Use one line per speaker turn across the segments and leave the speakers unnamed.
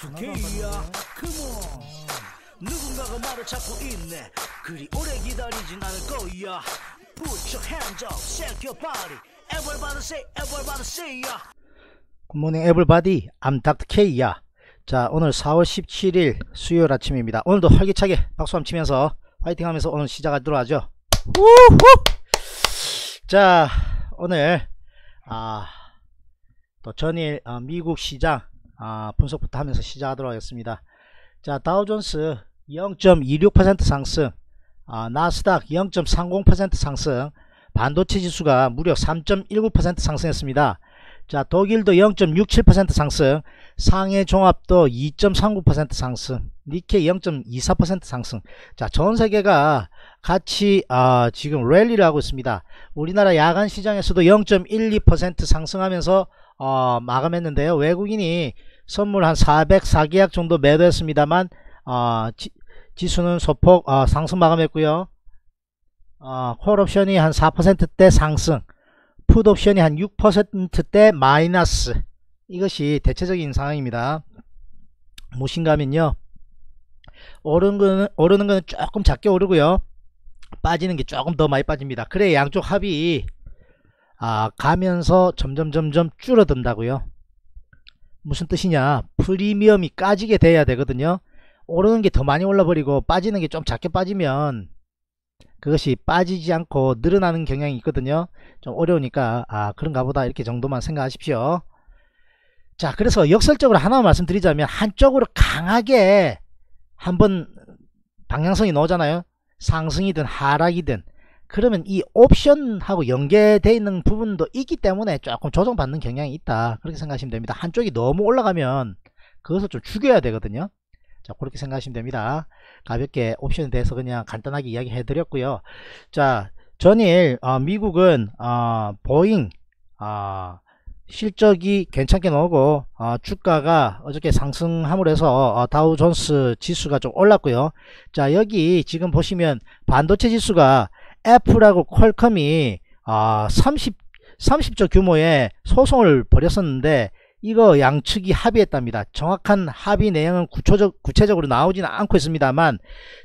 닥터케이야 come on 누군가가 나를 찾고 있네. 그리 오래 기다리진 않을 거야. Put your hands up, shake your body. Everybody say, everybody say ya.
Good morning everybody I'm Dr. K야 자 오늘 4월 17일 수요일 아침입니다. 오늘도 활기차게 박수 한번 치면서 화이팅 하면서 오늘 시작하도록 하죠. 우후! 자 오늘 아, 또 전일 어, 미국 시장 아, 분석부터 하면서 시작하도록 하겠습니다. 자 다우존스 0.26% 상승 아, 나스닥 0.30% 상승 반도체 지수가 무려 3.19% 상승했습니다. 자 독일도 0.67% 상승 상해 종합도 2.39% 상승 니케 0.24% 상승. 자 전 세계가 같이 어, 지금 랠리를 하고 있습니다. 우리나라 야간 시장에서도 0.12% 상승하면서 어, 마감했는데요. 외국인이 선물 한 404계약 정도 매도했습니다만 어, 지, 수는 소폭 어, 상승 마감했고요. 어, 콜옵션이 한 4%대 상승 풋옵션이 한 6%대 마이너스. 이것이 대체적인 상황입니다. 무엇인가 하면요 오르는 거는, 오르는 거는 조금 작게 오르고요. 빠지는 게 조금 더 많이 빠집니다. 그래 양쪽 합이 아, 가면서 점점 점점 줄어든다고요? 무슨 뜻이냐? 프리미엄이 까지게 돼야 되거든요. 오르는 게 더 많이 올라버리고 빠지는 게 좀 작게 빠지면 그것이 빠지지 않고 늘어나는 경향이 있거든요. 좀 어려우니까 아 그런가 보다 이렇게 정도만 생각하십시오. 자 그래서 역설적으로 하나 말씀드리자면 한쪽으로 강하게 한번 방향성이 나오잖아요. 상승이든 하락이든 그러면 이 옵션하고 연계되어 있는 부분도 있기 때문에 조금 조정받는 경향이 있다. 그렇게 생각하시면 됩니다. 한쪽이 너무 올라가면 그것을 좀 죽여야 되거든요. 자 그렇게 생각하시면 됩니다. 가볍게 옵션에 대해서 그냥 간단하게 이야기 해 드렸고요. 자 전일 어, 미국은 어, 보잉 어, 실적이 괜찮게 나오고 어, 주가가 어저께 상승함으로 해서 어, 다우존스 지수가 좀 올랐고요. 자 여기 지금 보시면 반도체 지수가 애플하고 퀄컴이 어, 30, 30조 규모의 소송을 벌였었는데 이거 양측이 합의했답니다. 정확한 합의 내용은 구체적, 구체적으로 나오지는 않고 있습니다만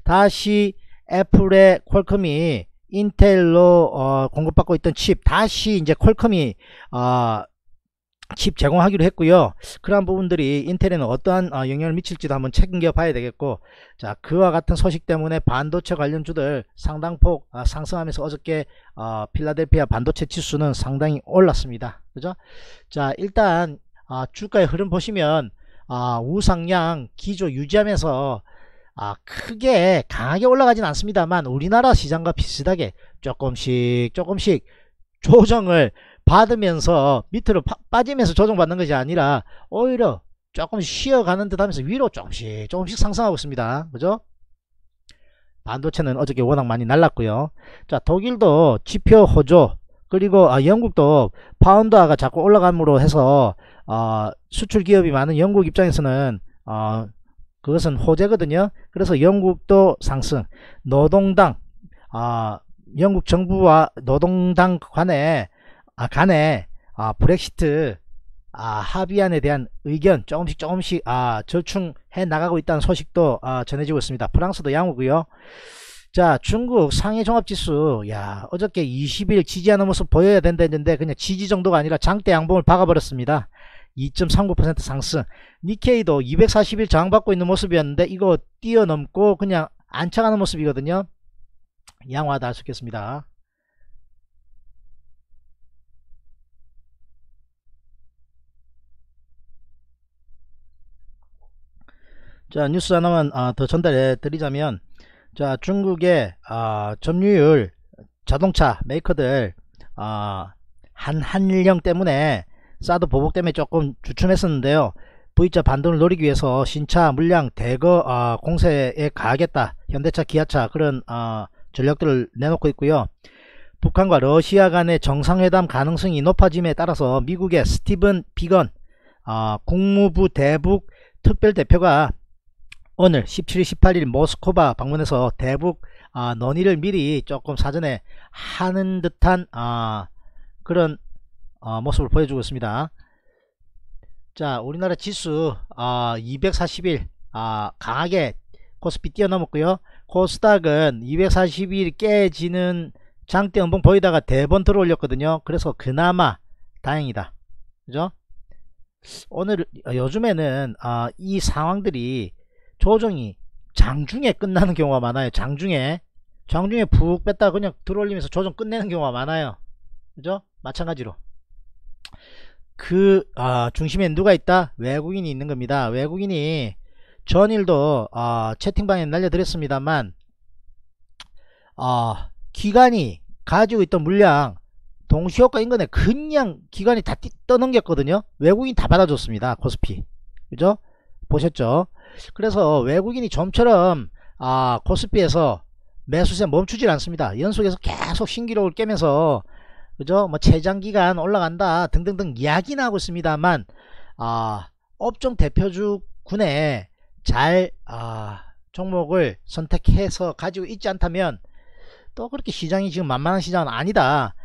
다시 애플의 퀄컴이 인텔로 어, 공급받고 있던 칩 다시 이제 퀄컴이 어, 칩 제공하기로 했고요. 그러한 부분들이 인텔에는 어떠한 어, 영향을 미칠지도 한번 책임져 봐야 되겠고 자 그와 같은 소식 때문에 반도체 관련주들 상당폭 어, 상승하면서 어저께 어, 필라델피아 반도체 지수는 상당히 올랐습니다. 그죠? 자 일단 아, 주가의 흐름 보시면 아, 우상향 기조 유지하면서 아, 크게 강하게 올라가진 않습니다만 우리나라 시장과 비슷하게 조금씩 조금씩 조정을 받으면서 밑으로 파, 빠지면서 조정받는 것이 아니라 오히려 조금 쉬어가는 듯 하면서 위로 조금씩 조금씩 상승하고 있습니다. 그죠? 반도체는 어저께 워낙 많이 날랐고요. 자 독일도 지표 호조 그리고 아, 영국도 파운드화가 자꾸 올라감으로 해서 어, 수출 기업이 많은 영국 입장에서는 어, 그것은 호재거든요. 그래서 영국도 상승, 노동당, 어, 영국 정부와 노동당 간에 아, 간에 아, 브렉시트 아, 합의안에 대한 의견 조금씩 조금씩 아, 절충해 나가고 있다는 소식도 아, 전해지고 있습니다. 프랑스도 양호고요. 자 중국 상해 종합지수 야 어저께 20일 지지하는 모습 보여야 된다 했는데 그냥 지지 정도가 아니라 장대 양봉을 박아버렸습니다. 2.39% 상승 니케이도 240일 저항받고 있는 모습이었는데 이거 뛰어넘고 그냥 안착하는 모습이거든요 양호하다 할 수 있겠습니다 자 뉴스 하나만 아, 더 전달해 드리자면 자 중국의 아, 점유율 자동차 메이커들 아, 한 한령 때문에 사드 보복 때문에 조금 주춤했었는데요. V자 반등을 노리기 위해서 신차 물량 대거 어, 공세에 가하겠다. 현대차, 기아차 그런 어, 전력들을 내놓고 있고요. 북한과 러시아 간의 정상회담 가능성이 높아짐에 따라서 미국의 스티븐 비건 어, 국무부 대북 특별대표가 오늘 17일 18일 모스코바 방문해서 대북 어, 논의를 미리 조금 사전에 하는 듯한 어, 그런 어, 모습을 보여주고 있습니다. 자 우리나라 지수 아, 241 아, 강하게 코스피 뛰어넘었고요. 코스닥은 241 깨지는 장대 음봉 보이다가 대번 들어 올렸거든요. 그래서 그나마 다행이다. 그죠? 오늘 어, 요즘에는 아, 이 상황들이 조정이 장중에 끝나는 경우가 많아요. 장중에. 장중에 푹 뺐다 그냥 들어올리면서 조정 끝내는 경우가 많아요. 그죠? 마찬가지로. 그 아, 중심에 누가 있다? 외국인이 있는 겁니다. 외국인이 전일도 아, 채팅방에 날려드렸습니다만 아, 기관이 가지고 있던 물량 동시효과 인근에 그냥 기관이 다 떠넘겼거든요. 외국인 다 받아줬습니다. 코스피. 그죠? 보셨죠 그래서 외국인이 좀처럼 아 코스피에서 매수세 멈추질 않습니다. 연속해서 계속 신기록을 깨면서 그죠? 뭐 최장기간 올라간다 등등등 이야기는 하고 있습니다만 아 업종 대표주군에 잘 아, 종목을 선택해서 가지고 있지 않다면 또 그렇게 시장이 지금 만만한 시장은 아니다.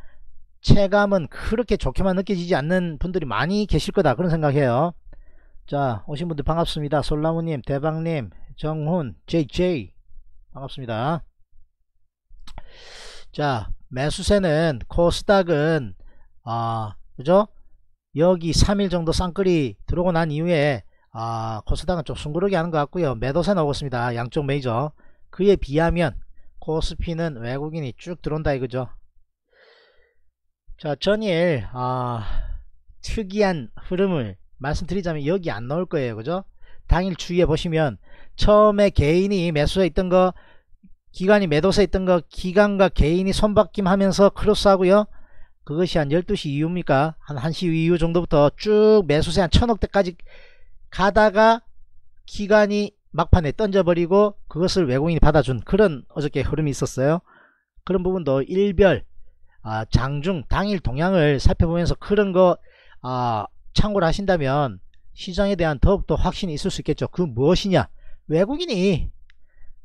체감은 그렇게 좋게만 느껴지지 않는 분들이 많이 계실 거다. 그런 생각해요 자 오신 분들 반갑습니다. 솔나무님 대박님 정훈 JJ 반갑습니다. 자 매수세는 코스닥은 아 그죠? 여기 3일 정도 쌍끌이 들어오고 난 이후에 아 코스닥은 좀 숭그러게 하는 것 같고요. 매도세 나오고 있습니다. 양쪽 메이저. 그에 비하면 코스피는 외국인이 쭉 들어온다 이거죠. 자 전일 아, 특이한 흐름을 말씀드리자면 여기 안 나올 거예요. 그죠? 당일 추이에 보시면 처음에 개인이 매수해 있던 거 기관이 매도세 있던 거 기관과 개인이 손바뀜 하면서 크로스 하고요. 그것이 한 12시 이후입니까? 한 1시 이후 정도부터 쭉 매수세 한 천억대까지 가다가 기관이 막판에 던져버리고 그것을 외국인이 받아준 그런 어저께 흐름이 있었어요. 그런 부분도 일별 아, 장중 당일 동향을 살펴보면서 그런 거 아, 참고를 하신다면 시장에 대한 더욱더 확신이 있을 수 있겠죠. 그 무엇이냐? 외국인이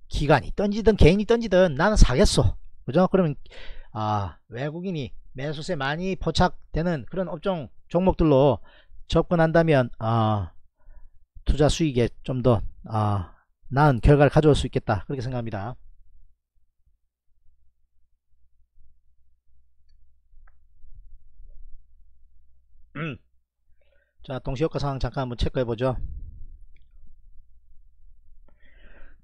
기관이 던지든 개인이 던지든 나는 사겠어. 그죠? 그러면 아, 외국인이 매수세 많이 포착되는 그런 업종 종목들로 접근한다면 아, 투자 수익에 좀더 아, 나은 결과를 가져올 수 있겠다. 그렇게 생각합니다. 음. 자 동시효과 상황 잠깐 한번 체크해 보죠.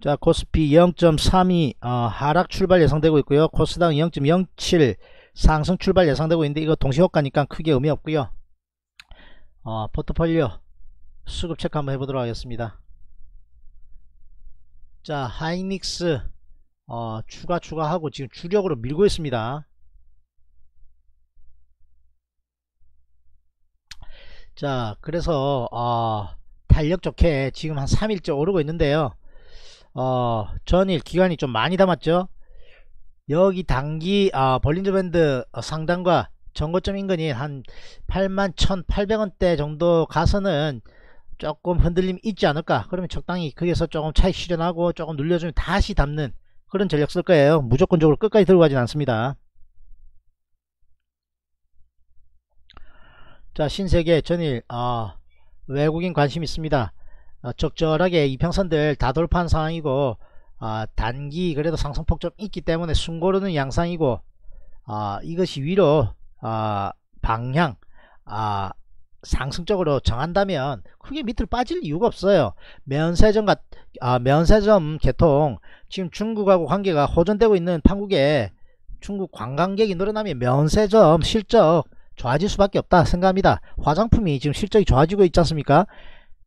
자 코스피 0.32 어, 하락 출발 예상되고 있고요. 코스닥 0.07 상승 출발 예상되고 있는데 이거 동시효과니까 크게 의미 없고요. 어, 포트폴리오 수급 체크 한번 해보도록 하겠습니다. 자 하이닉스 어, 추가 추가하고 지금 주력으로 밀고 있습니다 자 그래서 어, 탄력 좋게 지금 한 3일째 오르고 있는데요. 어, 전일 기간이 좀 많이 담았죠? 여기 단기 어, 벌린저 밴드 상단과 정거점 인근이 한 81,800원대 정도 가서는 조금 흔들림 있지 않을까? 그러면 적당히 거기서 조금 차익 실현하고 조금 눌려주면 다시 담는 그런 전략 쓸 거예요. 무조건적으로 끝까지 들고 가진 않습니다 자 신세계 전일 어, 외국인 관심 있습니다. 어, 적절하게 이평선들 다 돌파한 상황이고 어, 단기 그래도 상승폭 좀 있기 때문에 숨고르는 양상이고 어, 이것이 위로 어, 방향 아, 상승적으로 정한다면 크게 밑으로 빠질 이유가 없어요. 면세점 같, 아, 면세점 개통 지금 중국하고 관계가 호전되고 있는 판국에 중국 관광객이 늘어나면 면세점 실적 좋아질 수밖에 없다 생각합니다. 화장품이 지금 실적이 좋아지고 있지 않습니까?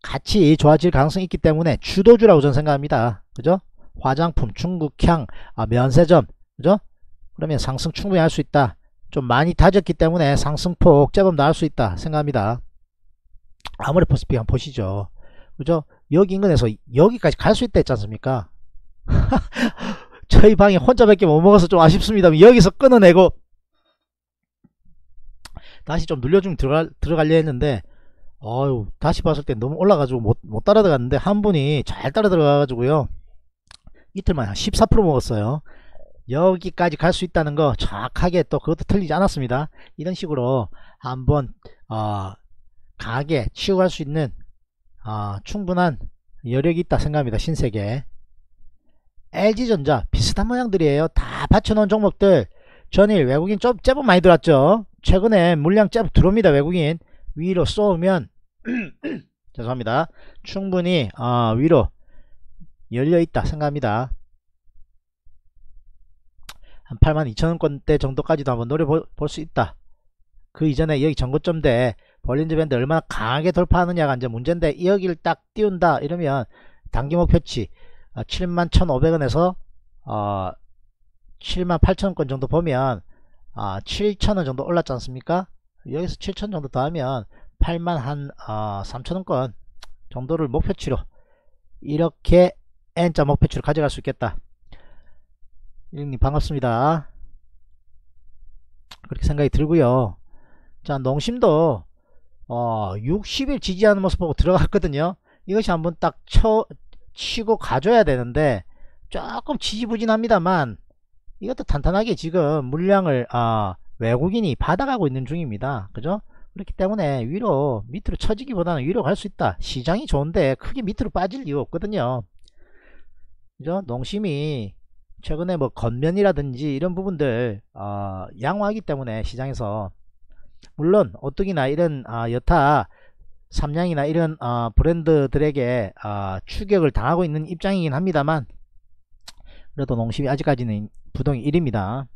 같이 좋아질 가능성이 있기 때문에 주도주라고 저는 생각합니다. 그죠? 화장품, 중국향, 아, 면세점, 그죠? 그러면 상승 충분히 할 수 있다. 좀 많이 다졌기 때문에 상승폭 제법 나올 수 있다 생각합니다. 아무리 포스피 한번 보시죠. 그죠? 여기 인근에서 여기까지 갈 수 있다 했지 않습니까? 저희 방에 혼자밖에 못 먹어서 좀 아쉽습니다. 여기서 끊어내고 다시 좀 눌려주면 들어가, 들어가려 했는데 어유 다시 봤을 때 너무 올라가지고 못, 못 따라 들어갔는데 한 분이 잘 따라 들어가가지고요 이틀만 에14% 먹었어요 여기까지 갈 수 있다는 거 정확하게 또 그것도 틀리지 않았습니다 이런 식으로 한번 어, 강하게 치고 갈 수 있는 어, 충분한 여력이 있다 생각합니다. 신세계 LG전자 비슷한 모양들이에요. 다 받쳐놓은 종목들 전일 외국인 좀 제법 많이 들어왔죠. 최근에 물량 제법 들어옵니다. 외국인 위로 쏘면 죄송합니다. 충분히 어, 위로 열려있다 생각합니다. 한 82,000원권대 정도까지도 한번 노려볼 수 있다. 그 이전에 여기 전고점대 벌린즈 밴드 얼마나 강하게 돌파하느냐가 이제 문제인데 여기를 딱 띄운다 이러면 단기 목표치 71,500원에서 어, 78,000원권 어, 정도 보면 아, 7,000원 정도 올랐지 않습니까? 여기서 7,000원 정도 더하면 8만 한 어, 3,000원권 정도를 목표치로 이렇게 N자 목표치로 가져갈 수 있겠다. 일님 반갑습니다. 그렇게 생각이 들고요. 자 농심도 어, 60일 지지하는 모습 보고 들어갔거든요. 이것이 한번 딱 쳐, 치고 가줘야 되는데 조금 지지부진합니다만 이것도 탄탄하게 지금 물량을 어, 외국인이 받아가고 있는 중입니다. 그죠? 그렇기 때문에 위로 밑으로 처지기보다는 위로 갈 수 있다. 시장이 좋은데 크게 밑으로 빠질 이유 없거든요. 그죠? 농심이 최근에 뭐 건면이라든지 이런 부분들 어, 양호하기 때문에 시장에서 물론 오뚜기나 이런 어, 여타 삼양이나 이런 어, 브랜드들에게 어, 추격을 당하고 있는 입장이긴 합니다만 그래도 농심이 아직까지는 부동이 1입니다.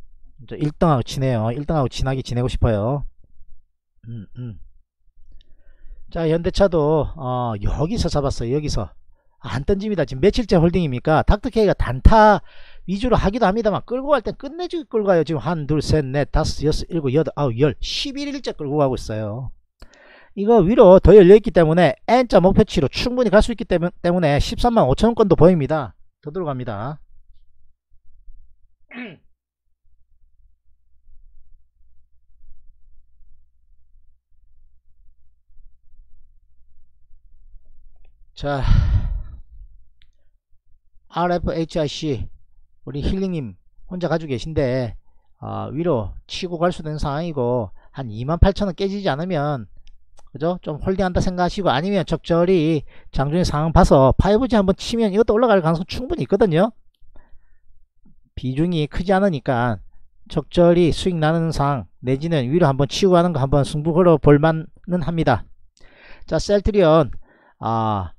1등하고 지내요. 1등하고 지나게 지내고 싶어요. 음, 음. 자 현대차도 어, 여기서 잡았어요. 여기서. 안 던집니다. 지금 며칠째 홀딩입니까? 닥터케이가 단타 위주로 하기도 합니다만 끌고 갈 땐 끝내주기 끌고 가요. 지금 한 둘 셋 넷 다섯 여섯 일곱 여덟 아홉 열 11일째 끌고 가고 있어요. 이거 위로 더 열려있기 때문에 N자 목표치로 충분히 갈 수 있기 때문에 13만 5천원권도 보입니다. 더 들어갑니다 자 RFHIC 우리 힐링님 혼자 가지고 계신데 어, 위로 치고 갈 수 있는 상황이고 한 28,000원 깨지지 않으면 그죠? 좀 홀딩한다 생각하시고 아니면 적절히 장중의 상황 봐서 파이브지 한번 치면 이것도 올라갈 가능성 충분히 있거든요. 비중이 크지 않으니까 적절히 수익 나는 상황 내지는 위로 한번 치고 가는 거 한번 승부 걸어 볼만은 합니다. 자 셀트리온. 아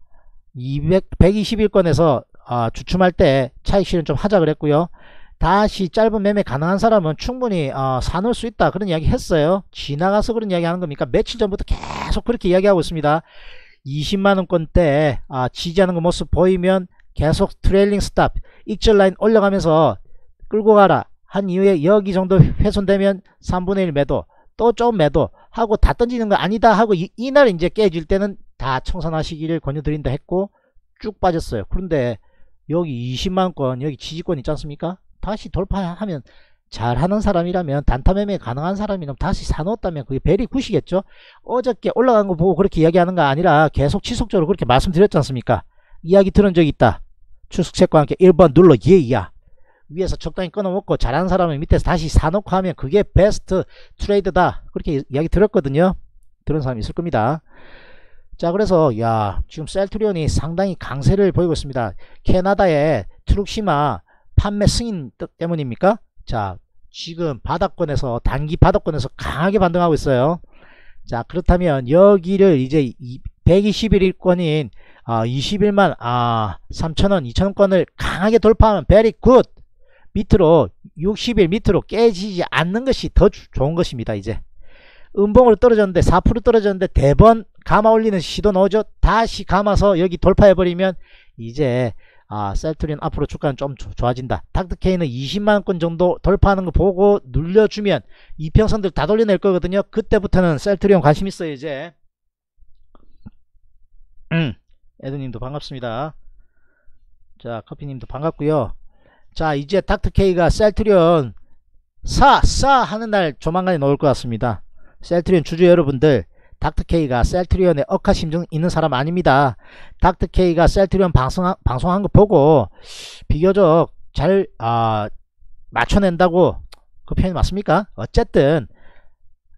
200, 121건에서 아, 주춤할 때 차익 실현 좀 하자 그랬고요. 다시 짧은 매매 가능한 사람은 충분히 어, 사놓을 수 있다 그런 이야기 했어요. 지나가서 그런 이야기 하는 겁니까? 며칠 전부터 계속 그렇게 이야기하고 있습니다. 20만원권대 아, 지지하는 거 모습 보이면 계속 trailing stop 익절 라인 올려가면서 끌고 가라. 한 이후에 여기 정도 훼손되면 3분의 1 매도 또 좀 매도 하고 다 던지는 거 아니다 하고 이, 이날 이제 깨질 때는 다 청산하시기를 권유드린다 했고 쭉 빠졌어요. 그런데 여기 20만건 여기 지지권 있지 않습니까? 다시 돌파하면 잘하는 사람이라면 단타매매 가능한 사람이라면 다시 사놓았다면 그게 베리 굿이겠죠? 어저께 올라간 거 보고 그렇게 이야기하는 거 아니라 계속 지속적으로 그렇게 말씀드렸지 않습니까? 이야기 들은 적 있다 추석책과 함께 1번 눌러 예야. 위에서 적당히 끊어먹고 잘하는 사람은 밑에서 다시 사놓고 하면 그게 베스트 트레이드다. 그렇게 이야기 들었거든요. 들은 사람이 있을 겁니다. 자 그래서 야 지금 셀트리온이 상당히 강세를 보이고 있습니다. 캐나다의 트룩시마 판매 승인 때문입니까? 자 지금 바닥권에서 단기 바닥권에서 강하게 반등하고 있어요. 자 그렇다면 여기를 이제 121일권인 아, 21만 아, 3천원 2천원권을 강하게 돌파하면 very good 밑으로 60일 밑으로 깨지지 않는 것이 더 주, 좋은 것입니다 이제 음봉으로 떨어졌는데 4% 떨어졌는데 대번 감아 올리는 시도 넣어줘 다시 감아서 여기 돌파해버리면 이제 아, 셀트리온 앞으로 주가는 좀 좋아진다. 닥터케이는 20만원권 정도 돌파하는 거 보고 눌려주면 이평선들 다 돌려낼 거거든요. 그때부터는 셀트리온 관심 있어요, 이제. 음, 에드님도 반갑습니다. 자, 커피님도 반갑고요 자, 이제 닥터케이가 셀트리온 사, 사 하는 날 조만간에 나올 것 같습니다. 셀트리온 주주 여러분들 닥터케이가 셀트리온에 억하심정 있는 사람 아닙니다. 닥터케이가 셀트리온 방송, 방송한 거 보고 비교적 잘 아, 맞춰낸다고 그 표현이 맞습니까? 어쨌든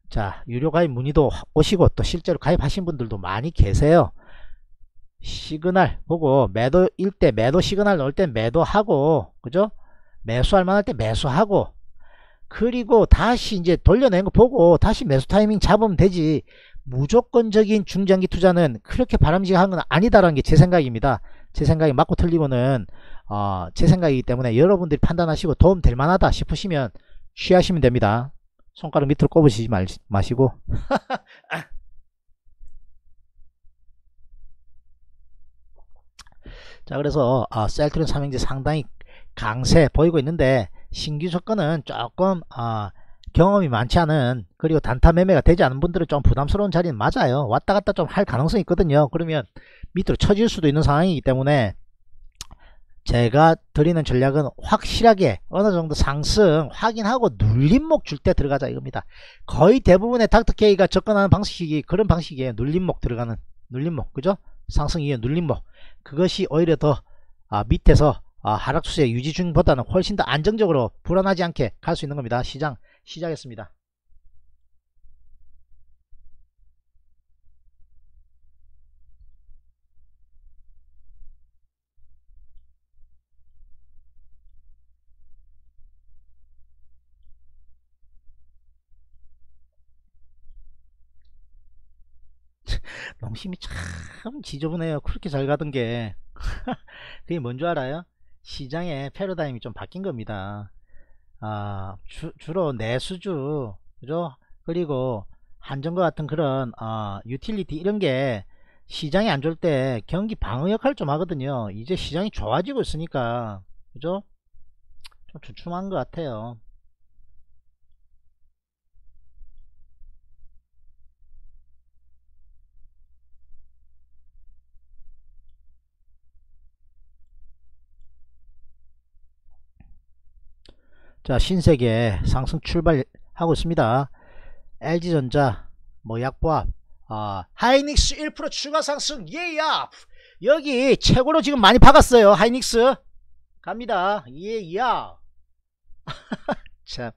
자 유료 가입 문의도 오시고 또 실제로 가입하신 분들도 많이 계세요 시그널 보고 매도일 때 매도 시그널 넣을 때 매도하고 그죠? 매수할 만할 때 매수하고 그리고 다시 이제 돌려낸 거 보고 다시 매수 타이밍 잡으면 되지. 무조건적인 중장기 투자는 그렇게 바람직한 건 아니다라는 게 제 생각입니다. 제 생각이 맞고 틀리고는 어, 제 생각이기 때문에 여러분들이 판단하시고 도움 될 만하다 싶으시면 취하시면 됩니다. 손가락 밑으로 꼽으시지 말, 마시고 자 그래서 어, 셀트린 삼형제 상당히 강세 보이고 있는데 신규 조건은 조금 어, 경험이 많지 않은 그리고 단타 매매가 되지 않은 분들은 좀 부담스러운 자리는 맞아요. 왔다 갔다 좀 할 가능성이 있거든요. 그러면 밑으로 처질 수도 있는 상황이기 때문에 제가 드리는 전략은 확실하게 어느 정도 상승 확인하고 눌림목 줄 때 들어가자 이겁니다. 거의 대부분의 닥터케이가 접근하는 방식이 그런 방식이에요. 눌림목 들어가는 눌림목. 그죠? 상승 이후 눌림목 그것이 오히려 더 아, 밑에서 아, 하락 추세 유지 중보다는 훨씬 더 안정적으로 불안하지 않게 갈 수 있는 겁니다. 시장 시작했습니다 힘이 참 지저분해요. 그렇게 잘 가던 게. 그게 뭔 줄 알아요? 시장의 패러다임이 좀 바뀐 겁니다. 아, 주, 로 내수주 그죠? 그리고 한전과 같은 그런 어, 유틸리티 이런 게 시장이 안 좋을 때 경기 방어 역할 좀 하거든요. 이제 시장이 좋아지고 있으니까 그죠? 좀 주춤한 것 같아요 자 신세계 상승 출발하고 있습니다. LG전자 뭐 약보합 아, 하이닉스 1% 추가 상승 예야 여기 최고로 지금 많이 박았어요 하이닉스. 갑니다. 예야 참.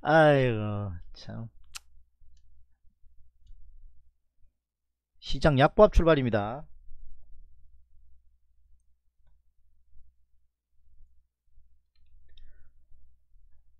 아이고 참. 시장 약보합 출발입니다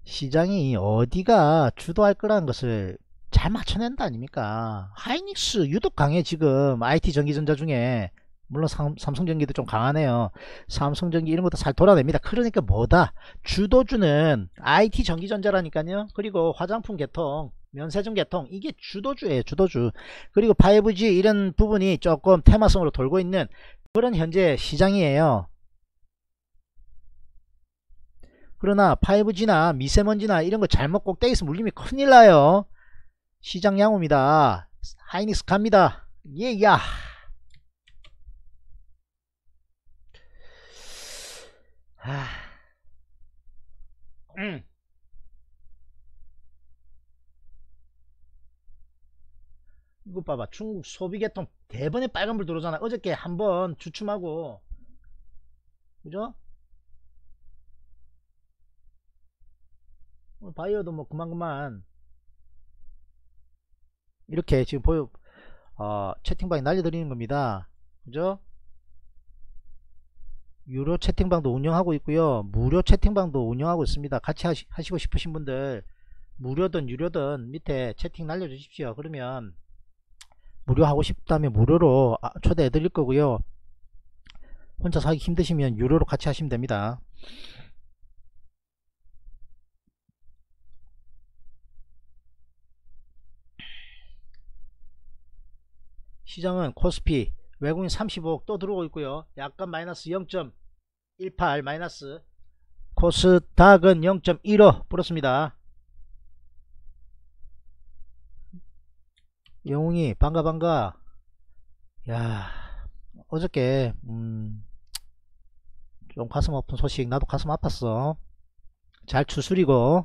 시장이 어디가 주도할 거라는 것을 잘 맞춰낸다 아닙니까? 하이닉스 유독 강해 지금. IT 전기전자 중에. 물론 삼, 성전기도 좀 강하네요. 삼성전기 이런 것도 잘 돌아냅니다. 그러니까 뭐다? 주도주는 IT 전기전자라니까요. 그리고 화장품 개통 면세점 개통. 이게 주도주예요 주도주. 그리고 5G 이런 부분이 조금 테마성으로 돌고 있는 그런 현재 시장이에요 그러나 5G나 미세먼지나 이런 거 잘못 꼭대기에서 물리면 큰일 나요. 시장 양호입니다. 하이닉스 갑니다. 예야. 아. 음. 이거 봐봐 중국 소비계통 대번에 빨간불 들어오잖아 어저께 한번 주춤하고 그죠 바이오도 뭐 그만 그만. 이렇게 지금 보여 어, 채팅방에 날려드리는 겁니다. 그죠? 유료 채팅방도 운영하고 있고요. 무료 채팅방도 운영하고 있습니다. 같이 하시, 하시고 싶으신 분들 무료든 유료든 밑에 채팅 날려주십시오. 그러면 무료 하고 싶다면 무료로 아, 초대해 드릴 거고요. 혼자서 하기 힘드시면 유료로 같이 하시면 됩니다 시장은 코스피 외국인 35억 또 들어오고 있고요. 약간 마이너스 0.18 마이너스. 코스닥은 0.15 불었습니다. 영웅이 반가 반가. 야 어저께 음, 좀 가슴 아픈 소식 나도 가슴 아팠어. 잘 추스리고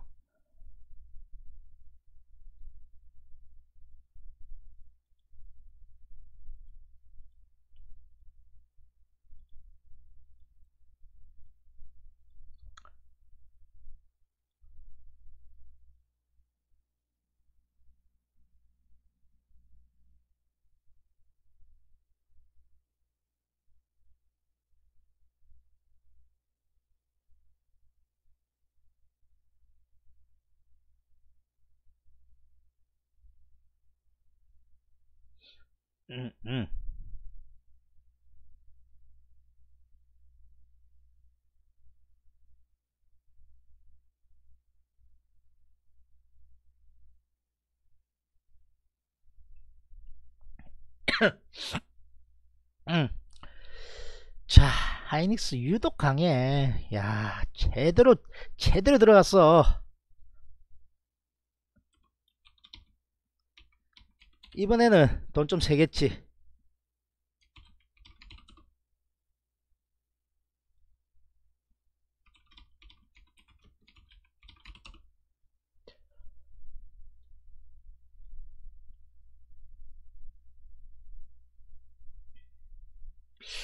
음, 음. 음. 자, 하이닉스 유독 강해. 야, 제대로, 제대로 들어갔어. 이번에는 돈 좀 세겠지.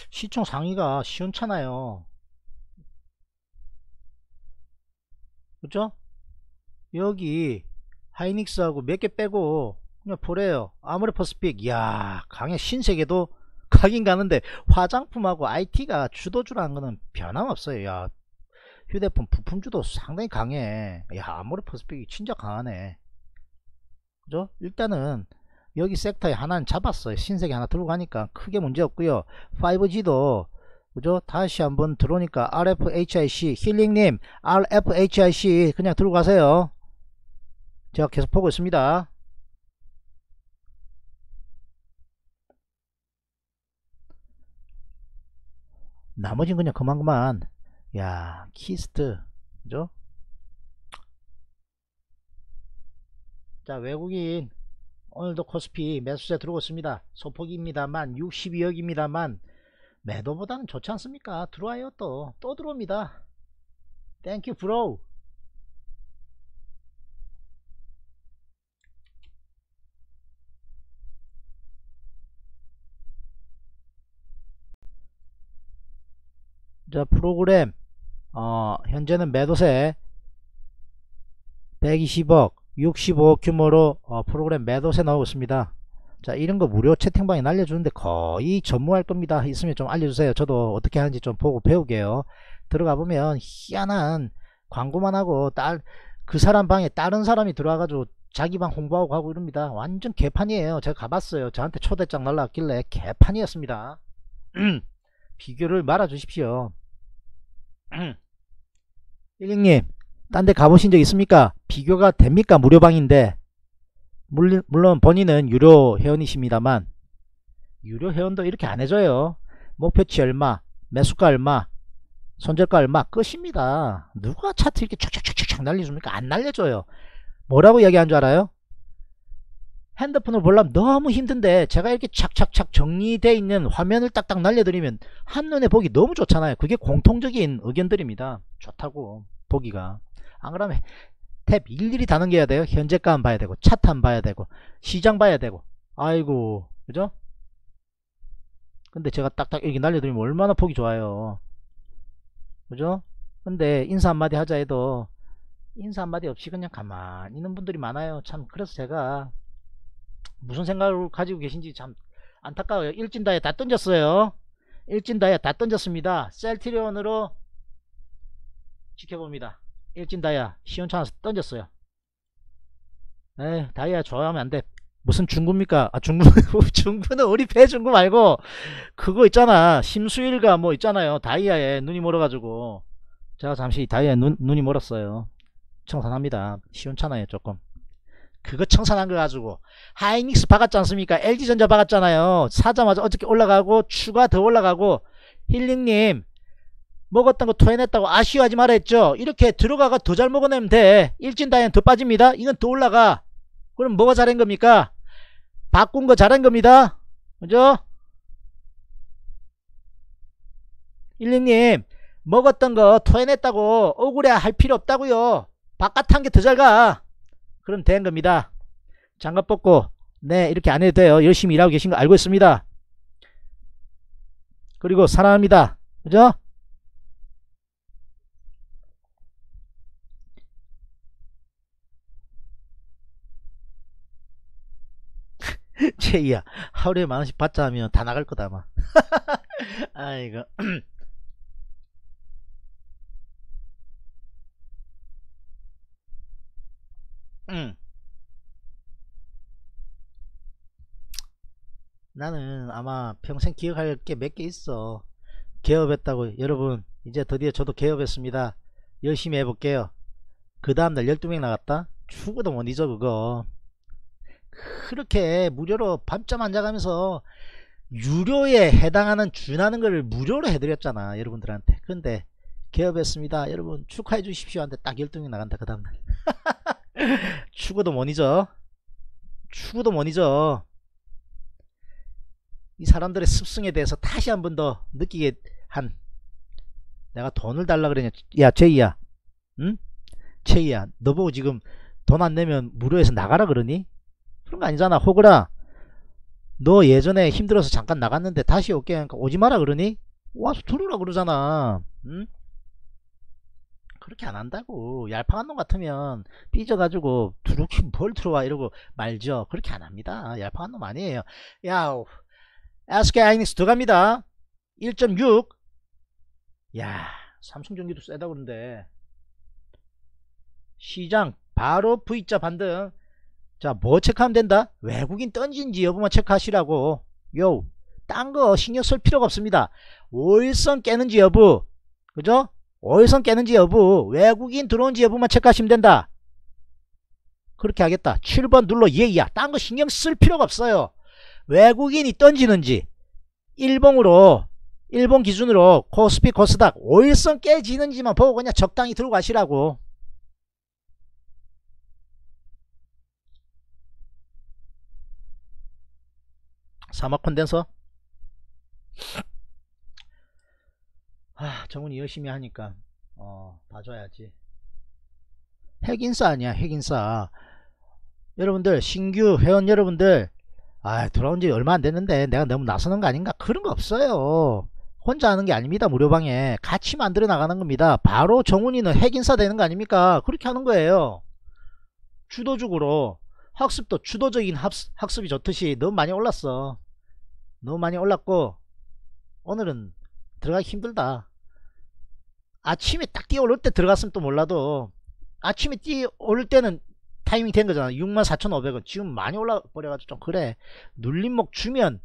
시총 상위가 시원찮아요. 그죠? 여기 하이닉스하고 몇 개 빼고 그냥 보래요. 아모레퍼스픽 이야 강해 신세계도 가긴 가는데 화장품하고 IT가 주도주라는 거는 변함없어요. 야 휴대폰 부품주도 상당히 강해. 야 아모레퍼스픽이 진짜 강하네. 그죠? 일단은 여기 섹터에 하나는 잡았어요. 신세계 하나 들고 가니까 크게 문제 없고요. 5G도 그죠? 다시 한번 들어오니까 RFHIC 힐링님 RFHIC 그냥 들고 가세요. 제가 계속 보고 있습니다. 나머지는 그냥 고만고만 야 키스트 그죠? 자 외국인 오늘도 코스피 매수세 들어오고 있습니다. 소폭입니다만 62억입니다만 매도보다는 좋지 않습니까? 들어와요 또. 또 들어옵니다. Thank you bro. 자 프로그램 어, 현재는 매도세 120억 65억 규모로 어, 프로그램 매도세 나오고 있습니다. 자 이런 거 무료 채팅방에 날려주는데 거의 전무할 겁니다. 있으면 좀 알려주세요. 저도 어떻게 하는지 좀 보고 배우게요. 들어가 보면 희한한 광고만 하고 딸 그 사람 방에 다른 사람이 들어와가지고 자기 방 홍보하고 가고 이럽니다. 완전 개판이에요. 제가 가봤어요. 저한테 초대장 날라왔길래 개판이었습니다. 비교를 말아 주십시오. 1링님 딴 데 가보신 적 있습니까? 비교가 됩니까? 무료방인데. 물론, 본인은 유료 회원이십니다만. 유료 회원도 이렇게 안 해줘요. 목표치 얼마 매수가 얼마 손절가 얼마 끝입니다. 누가 차트 이렇게 촥촥촥촥 날려줍니까? 안 날려줘요. 뭐라고 이야기한 줄 알아요? 핸드폰을 보려면 너무 힘든데 제가 이렇게 착착착 정리되어 있는 화면을 딱딱 날려드리면 한눈에 보기 너무 좋잖아요. 그게 공통적인 의견들입니다. 좋다고 보기가 안 그러면 탭 일일이 다 넘겨야 돼요? 현재가 봐야 되고 차트 한 봐야 되고 시장 봐야 되고. 아이고 그죠? 근데 제가 딱딱 이렇게 날려드리면 얼마나 보기 좋아요. 그죠? 근데 인사 한마디 하자 해도 인사 한마디 없이 그냥 가만히 있는 분들이 많아요. 참 그래서 제가 무슨 생각을 가지고 계신지 참 안타까워요. 일진다에 다 던졌어요. 일진다에 다 던졌습니다. 셀트리온으로 지켜봅니다 일진 다이아 시원찮아서 던졌어요. 에이 다이아 좋아하면 안돼. 무슨 중구입니까? 아 중구 중구는 우리 배 중구 말고 그거 있잖아. 심수일가 뭐 있잖아요. 다이아에 눈이 멀어가지고. 제가 잠시 다이아에 눈, 눈이 멀었어요. 청산합니다. 시원찮아요 조금. 그거 청산한 거 가지고. 하이닉스 박았지 않습니까? LG전자 박았잖아요. 사자마자 어저께 올라가고 추가 더 올라가고. 힐링님 먹었던 거 토해냈다고 아쉬워하지 말아 했죠. 이렇게 들어가가 더 잘 먹어내면 돼. 일진 다이언 더 빠집니다. 이건 더 올라가. 그럼 뭐가 잘한 겁니까? 바꾼 거 잘한 겁니다. 그죠? 일링님 먹었던 거 토해냈다고 억울해 할 필요 없다고요. 바깥 한 게 더 잘 가. 그럼 된 겁니다. 장갑 벗고. 네 이렇게 안 해도 돼요. 열심히 일하고 계신 거 알고 있습니다. 그리고 사랑합니다. 그죠 제이야 하루에 만원씩 받자 하면 다 나갈 거다 아마. 아이고. 음. 나는 아마 평생 기억할 게 몇 개 있어. 개업했다고. 여러분 이제 드디어 저도 개업했습니다. 열심히 해볼게요. 그 다음날 12명 나갔다? 죽어도 못 잊어 그거 그렇게 무료로 밤잠 안 자가면서 유료에 해당하는 준하는 것을 무료로 해드렸잖아 여러분들한테. 근데 개업했습니다. 여러분 축하해 주십시오. 한테 딱 12명 나간다 그 다음날. 죽어도 못 잊어 죽어도 못 잊어 이 사람들의 습성에 대해서 다시 한 번 더 느끼게 한 내가 돈을 달라 그러냐? 야 제이야. 응? 제이야 너 보고 지금 돈 안 내면 무료에서 나가라 그러니? 그런 거 아니잖아. 호그라 너 예전에 힘들어서 잠깐 나갔는데 다시 올게 하니까 오지 마라 그러니? 와서 들어라 그러잖아. 응? 그렇게 안 한다고. 얄팍한 놈 같으면 삐져가지고 두루키 뭘 들어와 이러고 말죠 그렇게 안 합니다. 얄팍한 놈 아니에요. 야 SK 하이닉스 들어갑니다. 1.6야 삼성전기도 세다 그런데. 시장 바로 V자 반등 자 뭐 체크하면 된다? 외국인 던진지 여부만 체크하시라고. 요 딴 거 신경 쓸 필요가 없습니다. 5일선 깨는지 여부. 그죠? 5일선 깨는지 여부. 외국인 들어온지 여부만 체크하시면 된다. 그렇게 하겠다. 7번 눌러. 예야. 딴 거 신경 쓸 필요가 없어요. 외국인이 던지는지 일봉으로 일본 기준으로 코스피 코스닥 5일선 깨지는지만 보고 그냥 적당히 들고 가시라고 사막 콘덴서? 아 정훈이 열심히 하니까 어 봐줘야지. 핵인싸 아니야 핵인싸. 여러분들 신규 회원 여러분들 아 돌아온 지 얼마 안 됐는데 내가 너무 나서는 거 아닌가? 그런 거 없어요. 혼자 하는 게 아닙니다 무료방에. 같이 만들어 나가는 겁니다. 바로 정훈이는 핵인싸 되는 거 아닙니까? 그렇게 하는 거예요. 주도적으로. 학습도 주도적인 학습, 학습이 좋듯이 너무 많이 올랐어 너무 많이 올랐고 오늘은 들어가기 힘들다. 아침에 딱 뛰어오를 때 들어갔으면 또 몰라도 아침에 뛰어오를 때는 타이밍 된 거잖아. 64,500원. 지금 많이 올라 버려가지고 좀 그래. 눌림목 주면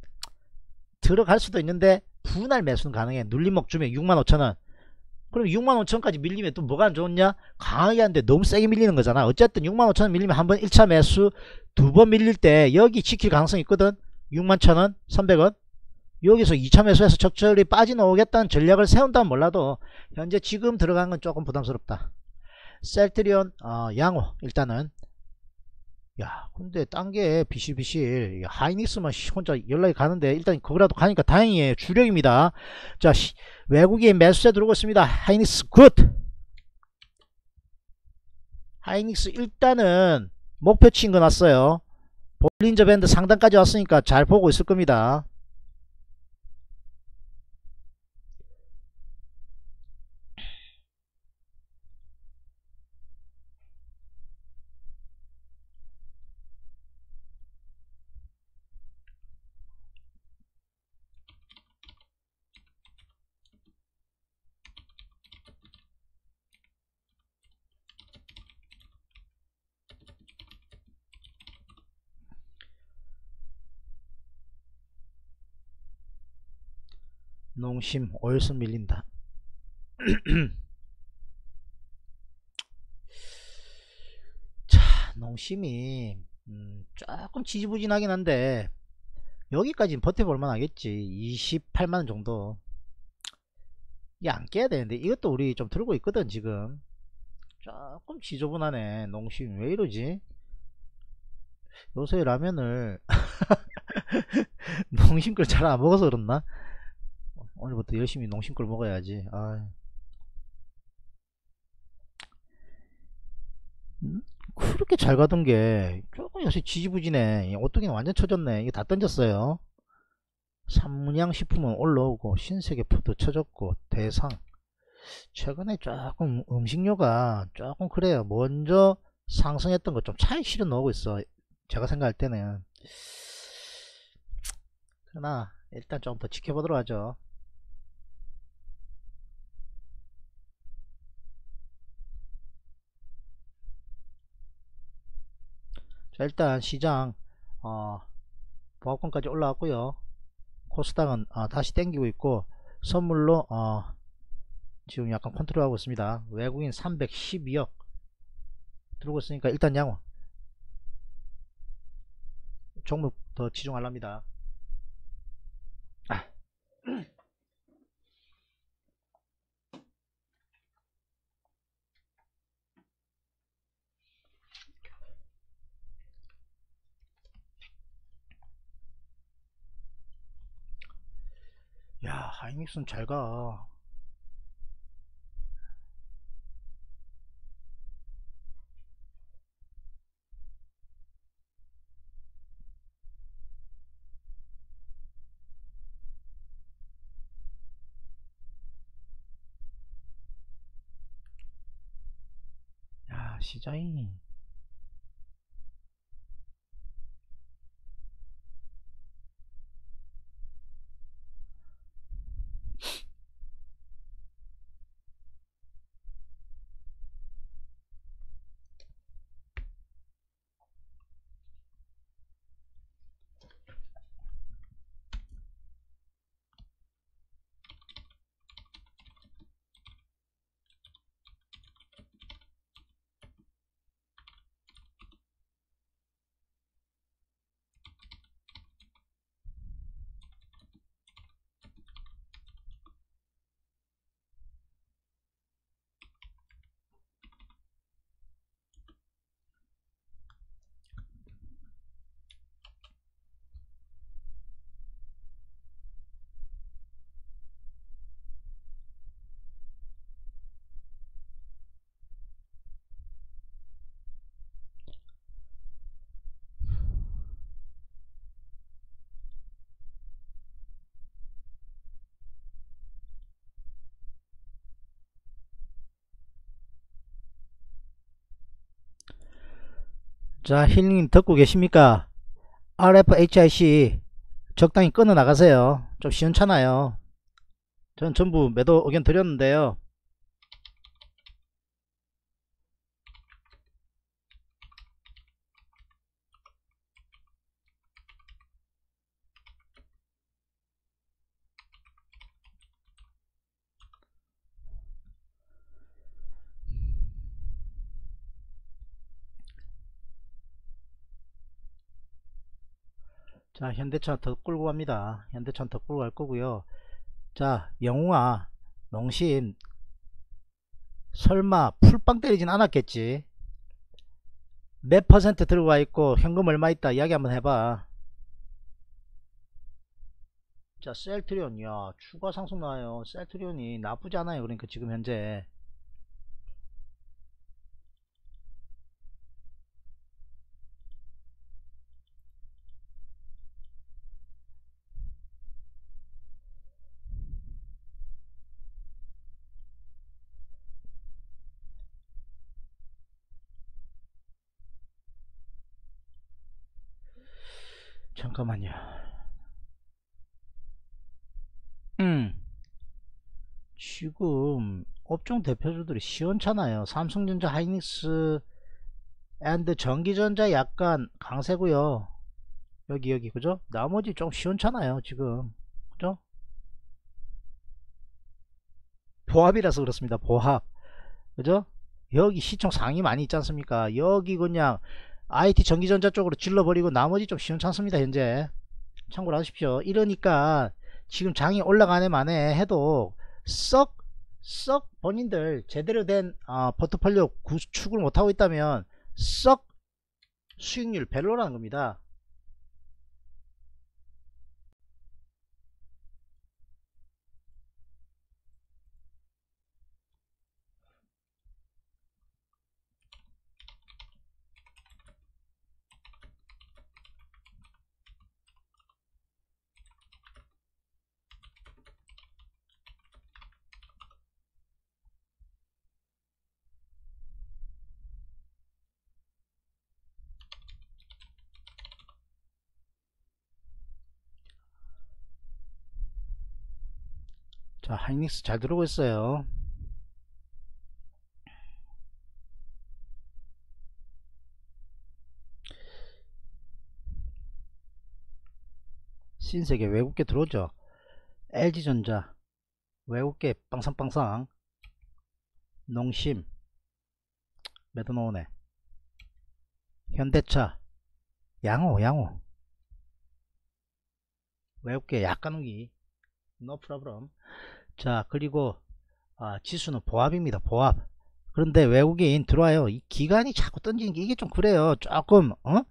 들어갈 수도 있는데 분할 매수는 가능해. 눌림목 주면 65,000원. 그럼 65,000원까지 밀리면 또 뭐가 안 좋냐? 강하게 하는데 너무 세게 밀리는 거잖아. 어쨌든 65,000원 밀리면 한 번 1차 매수 두 번 밀릴 때 여기 지킬 가능성이 있거든 61,000원 300원. 여기서 2차 매수해서 적절히 빠져나오겠다는 전략을 세운다면 몰라도 현재 지금 들어간 건 조금 부담스럽다. 셀트리온 어, 양호 일단은. 야 근데 딴 게 비실비실. 하이닉스만 혼자 연락이 가는데 일단 그거라도 가니까 다행이에요. 주력입니다. 자 시, 외국인 매수세 들어오고 있습니다. 하이닉스 good! 하이닉스 일단은 목표치 인 거 났어요 볼린저 밴드 상단까지 왔으니까 잘 보고 있을 겁니다 농심 오일선 밀린다. 자 농심이 음, 조금 지지부진하긴 한데 여기까지는 버텨볼 만 하겠지. 28만원 정도. 이게 안 깨야 되는데 이것도 우리 좀 들고 있거든 지금. 조금 지저분하네 농심. 왜 이러지? 요새 라면을 농심 걸 잘 안 먹어서 그렇나 오늘부터 열심히 농심걸 먹어야지. 아 음? 그렇게 잘 가던 게 조금 요새 지지부진해. 어떻게 완전 쳐졌네. 이게 다 던졌어요. 삼문양 식품은 올라오고 신세계 푸드 쳐졌고 대상. 최근에 조금 음식료가 조금 그래요. 먼저 상승했던 것 좀 차익 실현 나오고 있어. 제가 생각할 때는. 그러나 일단 좀 더 지켜보도록 하죠 자 일단 시장 어, 보합권까지 올라왔고요. 코스닥은 어, 다시 땡기고 있고 선물로 어, 지금 약간 컨트롤하고 있습니다. 외국인 312억 들어오고 있으니까 일단 양호 종목 더 치중하랍니다 야 하이닉스는 잘가. 야 시장이 자 힐링님 듣고 계십니까? RFHIC 적당히 끊어 나가세요. 좀 시원찮아요. 전 전부 매도 의견 드렸는데요 자 현대차 더 끌고 갑니다. 현대차 더 끌고 갈 거고요. 자 영웅아 농심. 설마 풀빵 때리진 않았겠지? 몇 퍼센트 들어가 있고 현금 얼마 있다 이야기 한번 해봐. 자 셀트리온. 야 추가 상승 나와요. 셀트리온이 나쁘지 않아요. 그러니까 지금 현재 잠깐만요. 음. 지금 업종 대표주들이 시원찮아요. 삼성전자 하이닉스 and 전기전자 약간 강세고요. 여기 여기 그죠? 나머지 좀 시원찮아요 지금. 그죠? 보합이라서 그렇습니다 보합. 그죠? 여기 시총 상위 많이 있지 않습니까? 여기 그냥 IT 전기전자 쪽으로 질러버리고 나머지 좀 시원찮습니다 현재. 참고로 하십시오. 이러니까 지금 장이 올라가네 만에 해도 썩 썩 본인들 제대로 된 어, 포트폴리오 구축을 못하고 있다면 썩 수익률 별로라는 겁니다 자 하이닉스 잘 들어오고 있어요. 신세계 외국계 들어오죠? LG전자 외국계 빵상빵상 농심 매도 나오네 현대차 양호 양호. 외국계 약간 우기 no problem 자 그리고 아, 지수는 보합입니다 보합. 그런데 외국인 들어와요. 이 기간이 자꾸 던지는 게 이게 좀 그래요. 조금 어?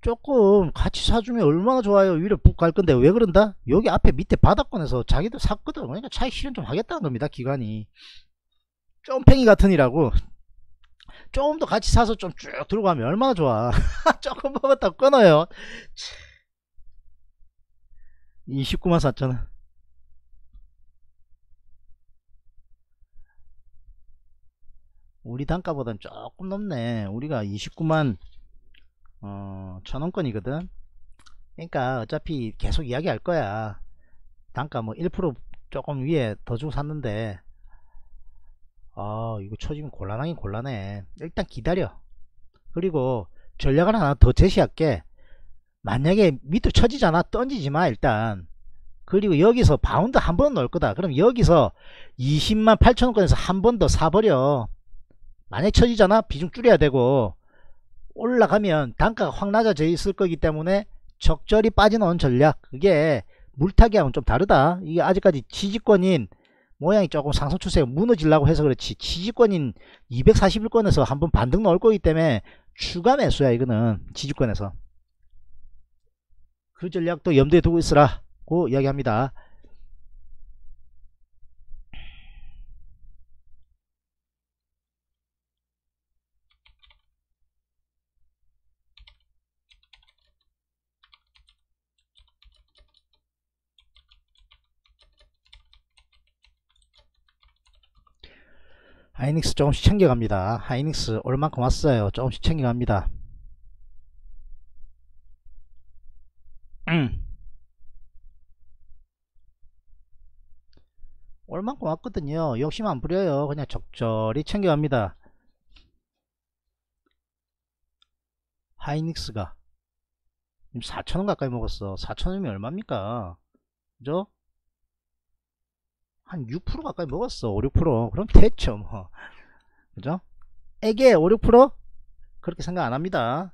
조금 같이 사주면 얼마나 좋아요. 위로 푹 갈 건데 왜 그런다? 여기 앞에 밑에 바닥권에서 자기도 샀거든. 그러니까 차익 실현 좀 하겠다는 겁니다 기간이. 쫌팽이 같으니라고. 조금 더 같이 사서 좀 쭉 들고 가면 얼마나 좋아. 조금 먹었다 끊어요. 29만 샀잖아 우리 단가보단 조금 높네. 우리가 29만 어, 천원권이거든. 그러니까 어차피 계속 이야기 할 거야. 단가 뭐 1% 조금 위에 더 주고 샀는데. 아 이거 처지면 곤란하긴 곤란해. 일단 기다려. 그리고 전략을 하나 더 제시할게. 만약에 밑으로 쳐지잖아 던지지마 일단. 그리고 여기서 바운드 한 번 넣을 거다. 그럼 여기서 20만 8천원권에서 한 번 더 사버려 만약 쳐지잖아. 비중 줄여야 되고. 올라가면 단가가 확 낮아져 있을 거기 때문에 적절히 빠져나온 전략. 그게 물타기하고는 좀 다르다. 이게 아직까지 지지권인 모양이 조금 상승 추세가 무너지려고 해서 그렇지. 지지권인 241권에서 한번 반등 넣을 거기 때문에 추가 매수야 이거는. 지지권에서. 그 전략도 염두에 두고 있으라고 이야기합니다 하이닉스 조금씩 챙겨갑니다. 하이닉스 얼만큼 왔어요. 조금씩 챙겨갑니다. 음. 얼만큼 왔거든요. 욕심 안 부려요. 그냥 적절히 챙겨갑니다. 하이닉스가 4천원 가까이 먹었어. 4천원이면 얼마입니까? 그죠? 한 6% 가까이 먹었어 5, 6% 그럼 됐죠 뭐. 그죠? 에게 5, 6% 그렇게 생각 안 합니다.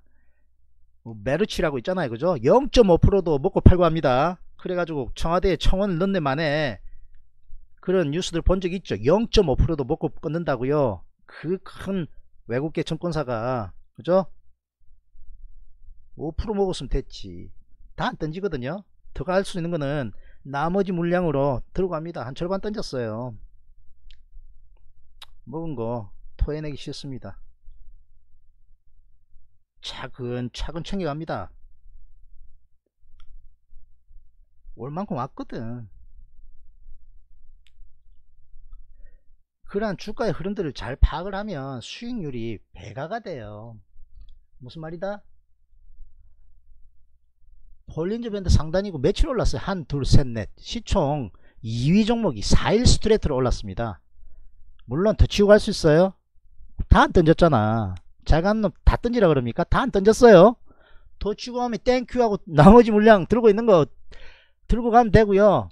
뭐 메르치라고 있잖아요 그죠? 0.5%도 먹고 팔고 합니다. 그래가지고 청와대에 청원을 넣는 만에 그런 뉴스들 본 적 있죠? 0.5%도 먹고 끊는다고요. 그 큰 외국계 증권사가 그죠? 5% 먹었으면 됐지. 다 안 던지거든요. 더 갈 수 있는 거는 나머지 물량으로 들고 갑니다. 한 절반 던졌어요. 먹은 거 토해내기 싫습니다. 차근차근 챙겨갑니다. 올 만큼 왔거든. 그러한 주가의 흐름들을 잘 파악을 하면 수익률이 배가가 돼요. 무슨 말이다? 볼린저 밴드 상단이고 며칠 올랐어요. 한 둘 셋 넷. 시총 2위 종목이 4일 스트레이트로 올랐습니다. 물론 더 치고 갈 수 있어요. 다 안 던졌잖아. 잘간 놈다 던지라 그럽니까? 다 안 던졌어요. 더 치고 가면 thank you 하고 나머지 물량 들고 있는 거 들고 가면 되고요.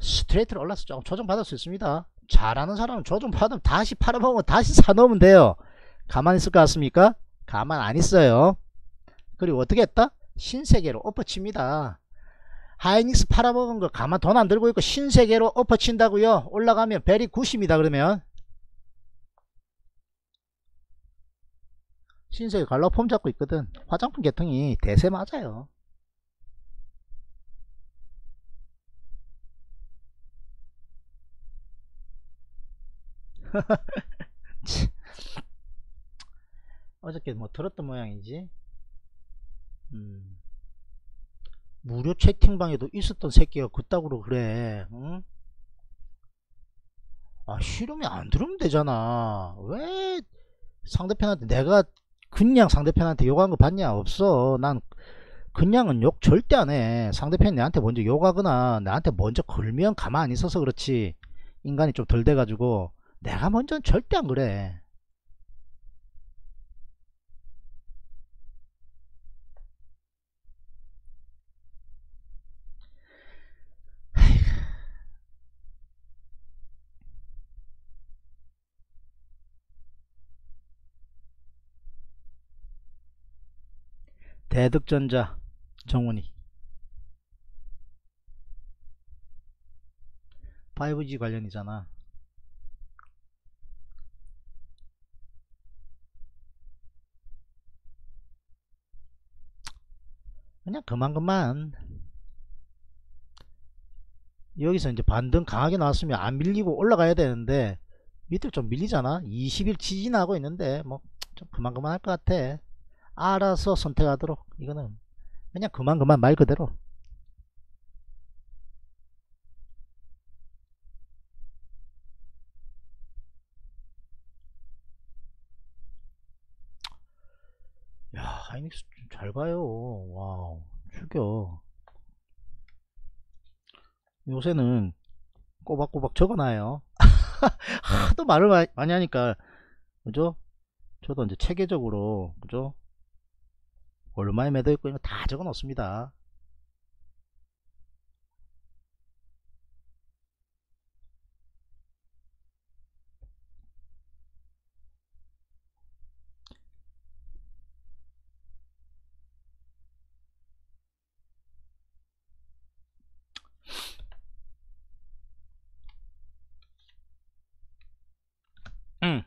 스트레이트로 올라서 조금 조정 받을 수 있습니다. 잘하는 사람은 조정 받으면 다시 팔아먹으면 다시 사놓으면 돼요. 가만히 있을 것 같습니까? 가만 안 있어요. 그리고 어떻게 했다 신세계로 엎어칩니다. 하이닉스 팔아먹은 거 가만 돈 안 들고 있고 신세계로 엎어친다고요. 올라가면 베리 90이다 그러면 신세계 갈라 폼 잡고 있거든. 화장품 계통이 대세 맞아요. 어저께 뭐 들었던 모양이지 음. 무료 채팅방에도 있었던 새끼가 그따구로 그래 응? 아 싫으면 안 들으면 되잖아. 왜 상대편한테 내가 그냥 상대편한테 욕한 거 봤냐? 없어. 난 그냥은 욕 절대 안해. 상대편이 나한테 먼저 욕하거나 나한테 먼저 걸면 가만히 있어서 그렇지. 인간이 좀 덜 돼가지고 내가 먼저는 절대 안 그래 대득전자 정훈이. 5G 관련이잖아. 그냥 그만 그만. 여기서 이제 반등 강하게 나왔으면 안 밀리고 올라가야 되는데 밑에 좀 밀리잖아. 20일 지진하고 있는데 뭐 좀 그만 그만 할 것 같아 알아서 선택하도록. 이거는 그냥 그만 그만 말 그대로. 야 하이닉스 잘 가요. wow 죽여. 요새는 꼬박꼬박 적어놔요. 하도 말을 많이 하니까 그죠? 저도 이제 체계적으로 그죠 얼마에 매도했고 이거 다 적어 놓습니다 응.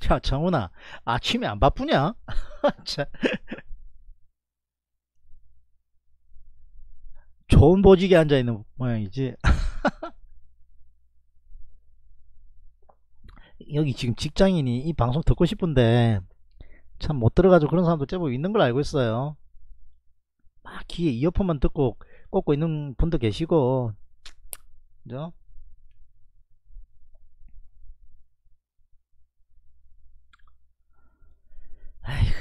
자, 정훈아, 아침에 안 바쁘냐? 자. 좋은 보직에 앉아있는 모양이지. 여기 지금 직장인이 이 방송 듣고 싶은데, 참 못 들어가지고 그런 사람도 제법 있는 걸 알고 있어요. 막 귀에 이어폰만 듣고 꽂고 있는 분도 계시고, 그죠? 아이고.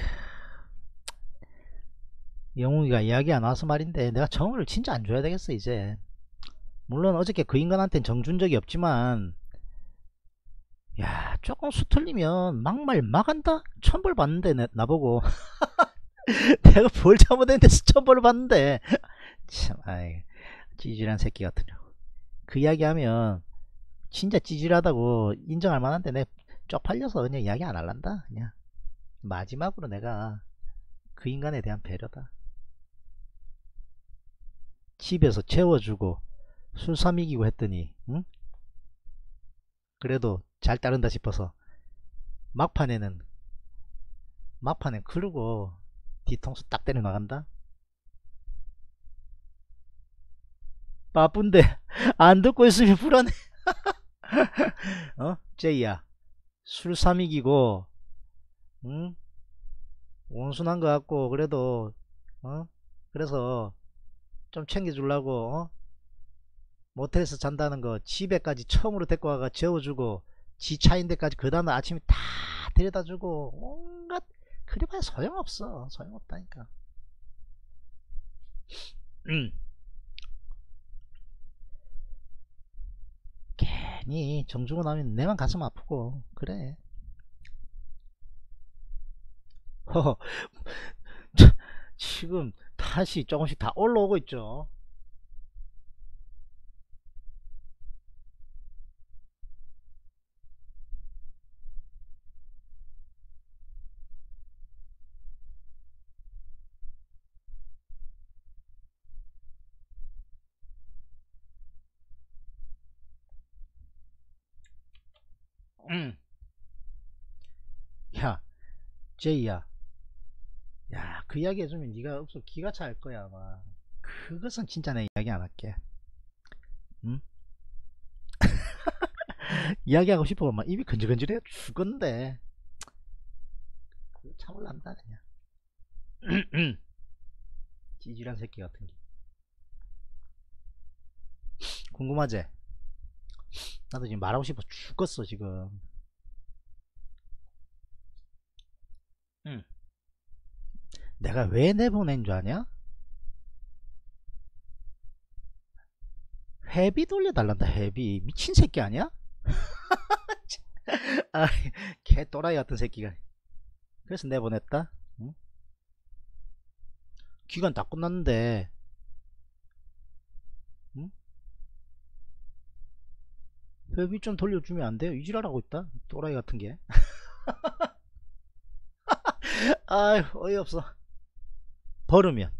영웅이가 이야기 안 와서 말인데 내가 정우를 진짜 안 줘야 되겠어 이제. 물론 어저께 그 인간한테는 정준 적이 없지만 야 조금 수틀리면 막말 막한다? 천벌 받는데 내, 나보고. 내가 뭘 잘못했는데 천벌을 받는데. 참 아이 찌질한 새끼 같으냐고. 그 이야기 하면 진짜 찌질하다고 인정할 만한데 내 쪽팔려서 그냥 이야기 안 할란다 그냥. 마지막으로 내가 그 인간에 대한 배려다. 집에서 채워주고 술 사미기고 했더니 응? 그래도 잘 따른다 싶어서 막판에는 막판엔 그러고 뒤통수 딱 때려 나간다. 바쁜데 안 듣고 있으면 불안해. 어? 제이야 술 사미기고 응? 온순한 것 같고 그래도 어? 그래서 좀 챙겨주려고 어? 모텔에서 잔다는 거 집에까지 처음으로 데리고 와가 재워주고 지 차인 데까지 그 다음날 아침에 다 데려다주고 온갖 그래봐야 소용없어 소용없다니까 음. 괜히 정주고 나면 내만 가슴 아프고 그래 허, 지금 다시 조금씩 다 올라오고 있죠. 음. 야, 제이야. 야, 그 이야기 해주면 네가 없어 기가 찰 거야 아마. 그것은 진짜 내 이야기 안 할게. 응? 이야기하고 싶어만 뭐 입이 근질근질해 죽은데 참을란다 그냥. 찌질한 새끼 같은 게. 궁금하지? 나도 지금 말하고 싶어 죽었어 지금. 응. 내가 왜 내보낸 줄 아냐? 회비 돌려달란다 회비 미친 새끼 아니야? 아, 개 또라이 같은 새끼가 그래서 내보냈다 응? 기간 다 끝났는데 응? 회비 좀 돌려주면 안 돼요? 이지랄하고 있다 또라이 같은 게 아휴 어이없어 벌으면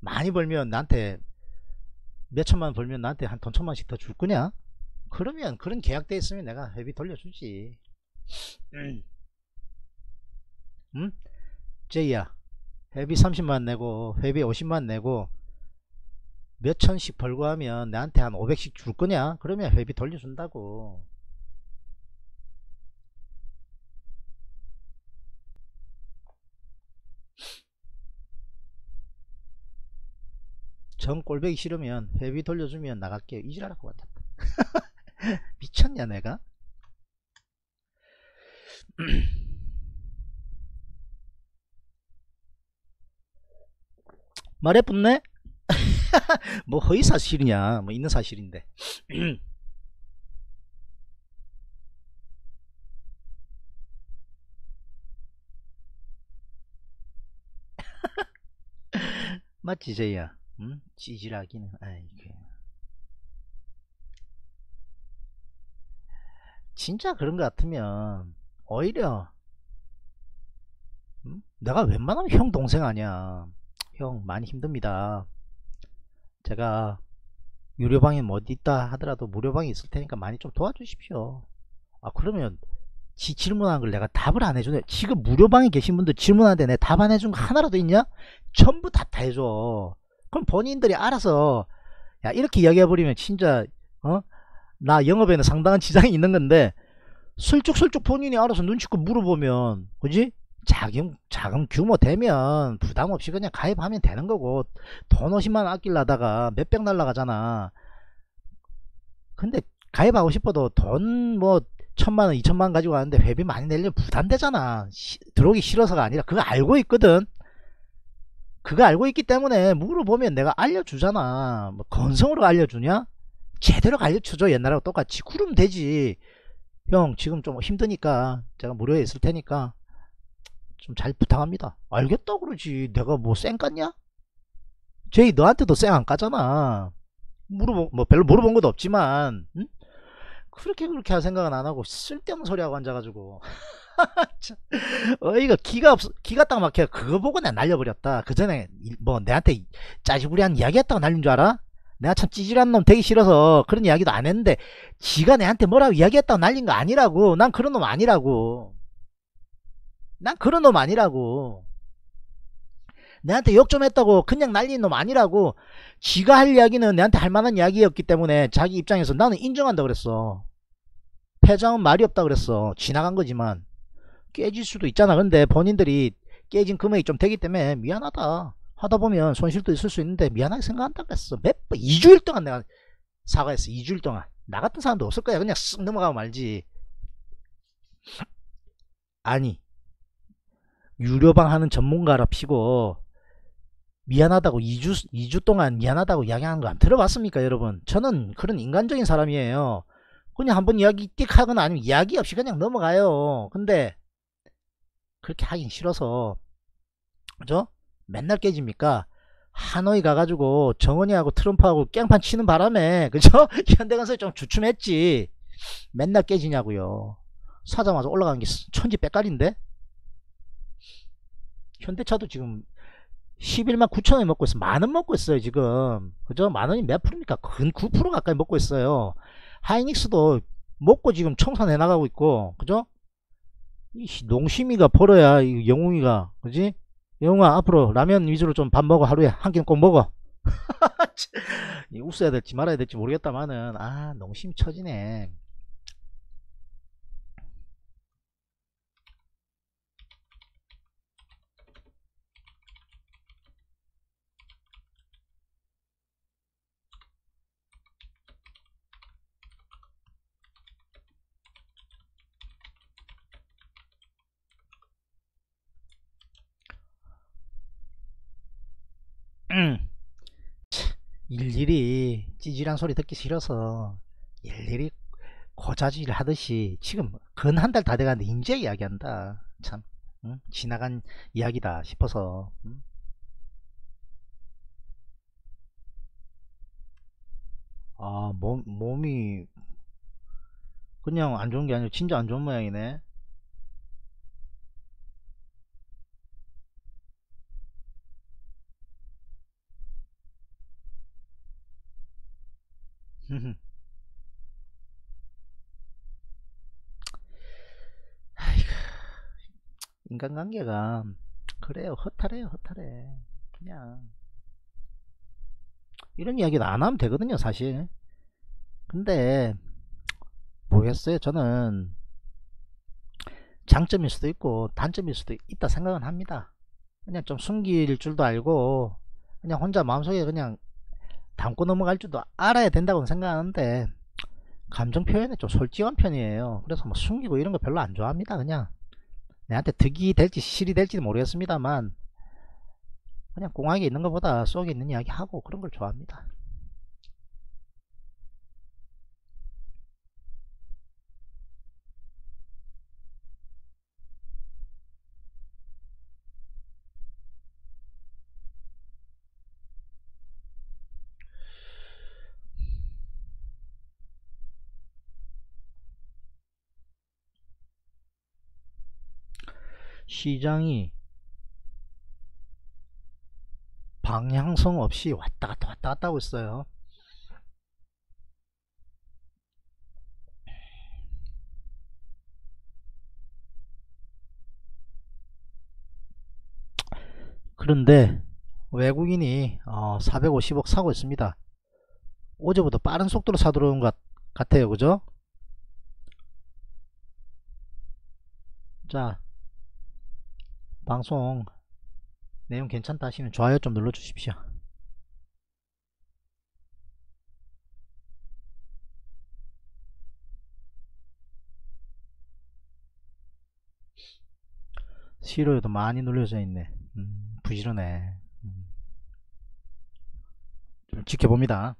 많이 벌면 나한테 몇 천만 벌면 나한테 한 돈 천만씩 더 줄 거냐? 그러면 그런 계약돼 있으면 내가 회비 돌려주지. 음? 제이야 회비 30만 내고 회비 50만 내고 몇 천씩 벌고 하면 나한테 한 500씩 줄 거냐? 그러면 회비 돌려준다고. 정 꼴배기 싫으면 회비 돌려주면 나갈게요. 이지랄하고 왔다. 미쳤냐 내가? 말해 뿜네? 뭐 허위 사실이냐? 뭐 있는 사실인데. 맞지 제이야? 응? 찌질하기는 아이고. 진짜 그런 것 같으면 오히려 응? 내가 웬만하면 형 동생 아니야. 형 많이 힘듭니다. 제가 유료방에 뭐 어디 있다 하더라도 무료방이 있을 테니까 많이 좀 도와주십시오. 아 그러면 지 질문한 걸 내가 답을 안 해주네. 지금 무료방에 계신 분들 질문하는데 내 답 안 해준 거 하나라도 있냐? 전부 다 다 해줘. 그럼 본인들이 알아서 야 이렇게 이야기해버리면 진짜 어? 나 영업에는 상당한 지장이 있는 건데 슬쩍슬쩍 본인이 알아서 눈치껏 물어보면 그지? 자금, 자금 규모 되면 부담 없이 그냥 가입하면 되는 거고 돈 50만 아끼려다가 몇백 날라가잖아 근데 가입하고 싶어도 돈 뭐 천만원 이천만원 가지고 가는데 회비 많이 내려면 부담되잖아 시, 들어오기 싫어서가 아니라 그거 알고 있거든 그거 알고 있기 때문에 물어보면 내가 알려주잖아. 뭐 건성으로 알려주냐? 제대로 알려주죠 옛날하고 똑같이. 그러면 되지. 형 지금 좀 힘드니까 제가 무료에 있을 테니까 좀 잘 부탁합니다. 알겠다 그러지. 내가 뭐 쌩 깠냐? 제이 너한테도 쌩 안 까잖아. 물어본 뭐 별로 물어본 것도 없지만 응? 그렇게 그렇게 할 생각은 안 하고 쓸데없는 소리 하고 앉아가지고 어이가 기가 없 기가 딱 막혀. 그거 보고 내가 날려버렸다. 그 전에 뭐 내한테 짜지구리한 이야기 했다고 날린 줄 알아? 내가 참 찌질한 놈 되기 싫어서 그런 이야기도 안 했는데 지가 내한테 뭐라고 이야기했다고 날린 거 아니라고. 난 그런 놈 아니라고. 난 그런 놈 아니라고. 내한테 욕 좀 했다고 그냥 날린 놈 아니라고. 지가 할 이야기는 내한테 할 만한 이야기였기 때문에 자기 입장에서 나는 인정한다 그랬어. 패장은 말이 없다 그랬어. 지나간 거지만 깨질 수도 있잖아. 근데 본인들이 깨진 금액이 좀 되기 때문에 미안하다 하다 보면 손실도 있을 수 있는데 미안하게 생각한다 그랬어. 몇번 2주일 동안 내가 사과했어. 2주일 동안. 나 같은 사람도 없을 거야. 그냥 쓱 넘어가고 말지. 아니 유료방 하는 전문가랍시고 미안하다고 2주, 2주 동안 미안하다고 이야기하는 거 안 들어봤습니까 여러분? 저는 그런 인간적인 사람이에요. 그냥 한번 이야기 띡 하거나 아니면 이야기 없이 그냥 넘어가요. 근데 그렇게 하긴 싫어서. 그죠? 맨날 깨집니까? 하노이 가가지고 정원이하고 트럼프하고 깽판 치는 바람에. 그죠? 현대건설 좀 주춤했지. 맨날 깨지냐고요. 사자마자 올라간 게 천지 빽깔인데? 현대차도 지금 11만 9천원에 먹고 있어. 만원 먹고 있어요 지금. 그죠? 만원이 몇 프로입니까? 근 9% 가까이 먹고 있어요. 하이닉스도 먹고 지금 청산해 나가고 있고. 그죠? 이 농심이가 벌어야 이 영웅이가 그지? 영웅아 앞으로 라면 위주로 좀 밥 먹어. 하루에 한 끼는 꼭 먹어. 웃어야 될지 말아야 될지 모르겠다마는. 아 농심 처지네 음. 일일이 찌질한 소리 듣기 싫어서 일일이 고자질 하듯이 지금 근 한 달 다 돼가는데 인제 이야기한다 참 응? 지나간 이야기다 싶어서 응? 아 몸, 몸이 그냥 안 좋은 게 아니라 진짜 안 좋은 모양이네 아이고, 인간관계가 그래요. 허탈해요 허탈해. 그냥. 이런 이야기는 안 하면 되거든요 사실. 근데 모르겠어요 저는. 장점일 수도 있고 단점일 수도 있다 생각은 합니다. 그냥 좀 숨길 줄도 알고 그냥 혼자 마음속에 그냥 담고 넘어갈 줄도 알아야 된다고 생각하는데 감정 표현에 좀 솔직한 편이에요. 그래서 뭐 숨기고 이런 거 별로 안 좋아합니다 그냥. 내한테 득이 될지 실이 될지 모르겠습니다만 그냥 공항에 있는 것보다 속에 있는 이야기 하고 그런 걸 좋아합니다 시장이 방향성 없이 왔다 갔다 왔다 갔다 하고 있어요. 그런데 외국인이 어, 450억 사고 있습니다. 어제보다 빠른 속도로 사들어온 것 같아요. 그죠? 자 방송 내용 괜찮다 하시면 좋아요 좀 눌러 주십시오. 싫어요도 많이 눌려져 있네. 음, 부지런해. 음. 좀 지켜봅니다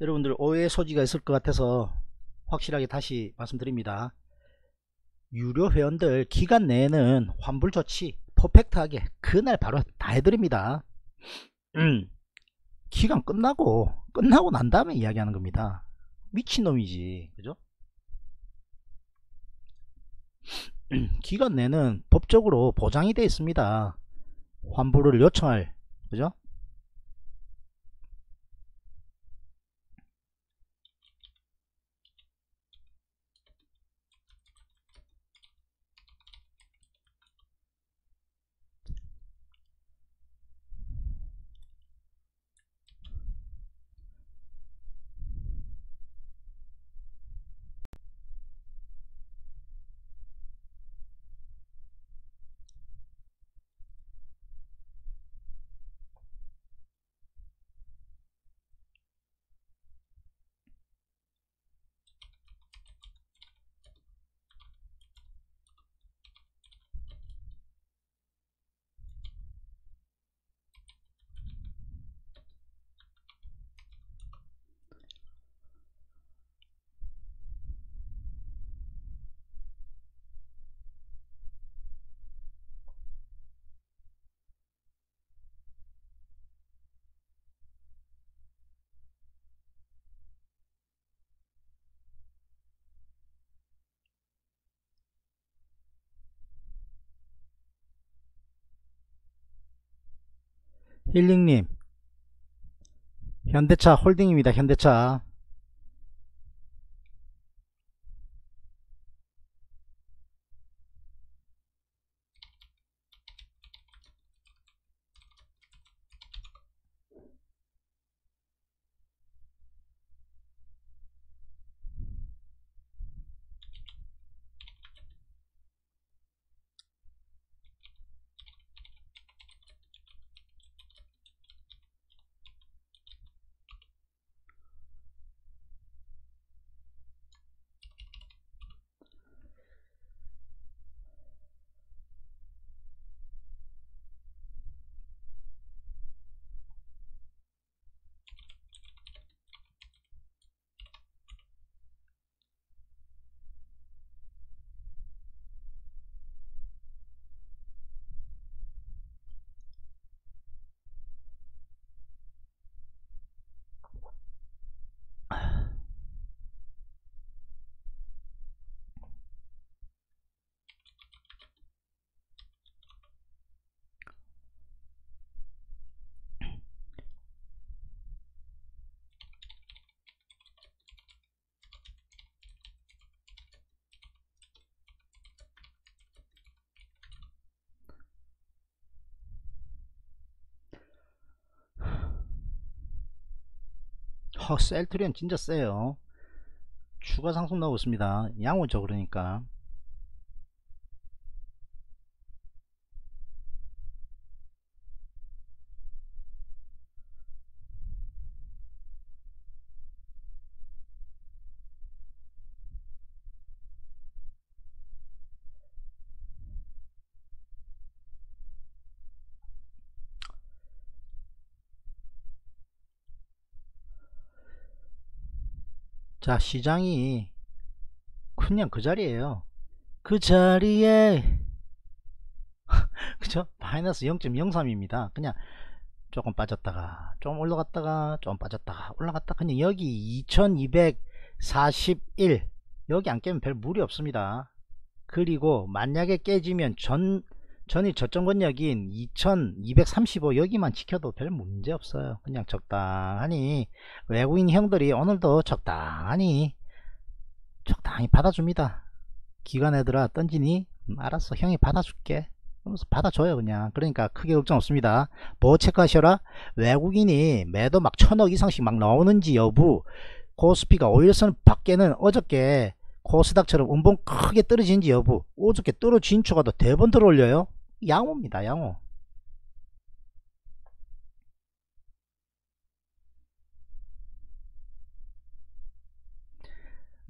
여러분들 오해 소지가 있을 것 같아서 확실하게 다시 말씀드립니다. 유료 회원들 기간 내에는 환불 조치 퍼펙트하게 그날 바로 다 해드립니다. 음, 기간 끝나고 끝나고 난 다음에 이야기하는 겁니다. 미친놈이지 그죠? 기간 내는 법적으로 보장이 되어 있습니다. 환불을 요청할 그죠? 힐링님. 현대차 홀딩입니다 현대차 허 셀트리온 진짜 세요. 추가 상승 나오고 있습니다. 양호죠 그러니까 자 시장이 그냥 그 자리에요. 그 자리에 그죠? 마이너스 0.03입니다. 그냥 조금 빠졌다가 좀 올라갔다가 좀 빠졌다가 올라갔다. 그냥 여기 2241 여기 안 깨면 별 무리 없습니다. 그리고 만약에 깨지면 전 전이 저점 권역인 2235 여기만 지켜도 별 문제 없어요. 그냥 적당하니 외국인 형들이 오늘도 적당하니 적당히 받아줍니다. 기관 애들아 던지니? 음, 알았어. 형이 받아줄게. 그러면서 받아줘요 그냥. 그러니까 크게 걱정 없습니다. 뭐 체크하셔라? 외국인이 매도 막 천억 이상씩 막 나오는지 여부 코스피가 5일선 밖에는 어저께 코스닥처럼 음봉 크게 떨어진지 여부 어저께 떨어진 추가도 대번 들어올려요 양호입니다 양호.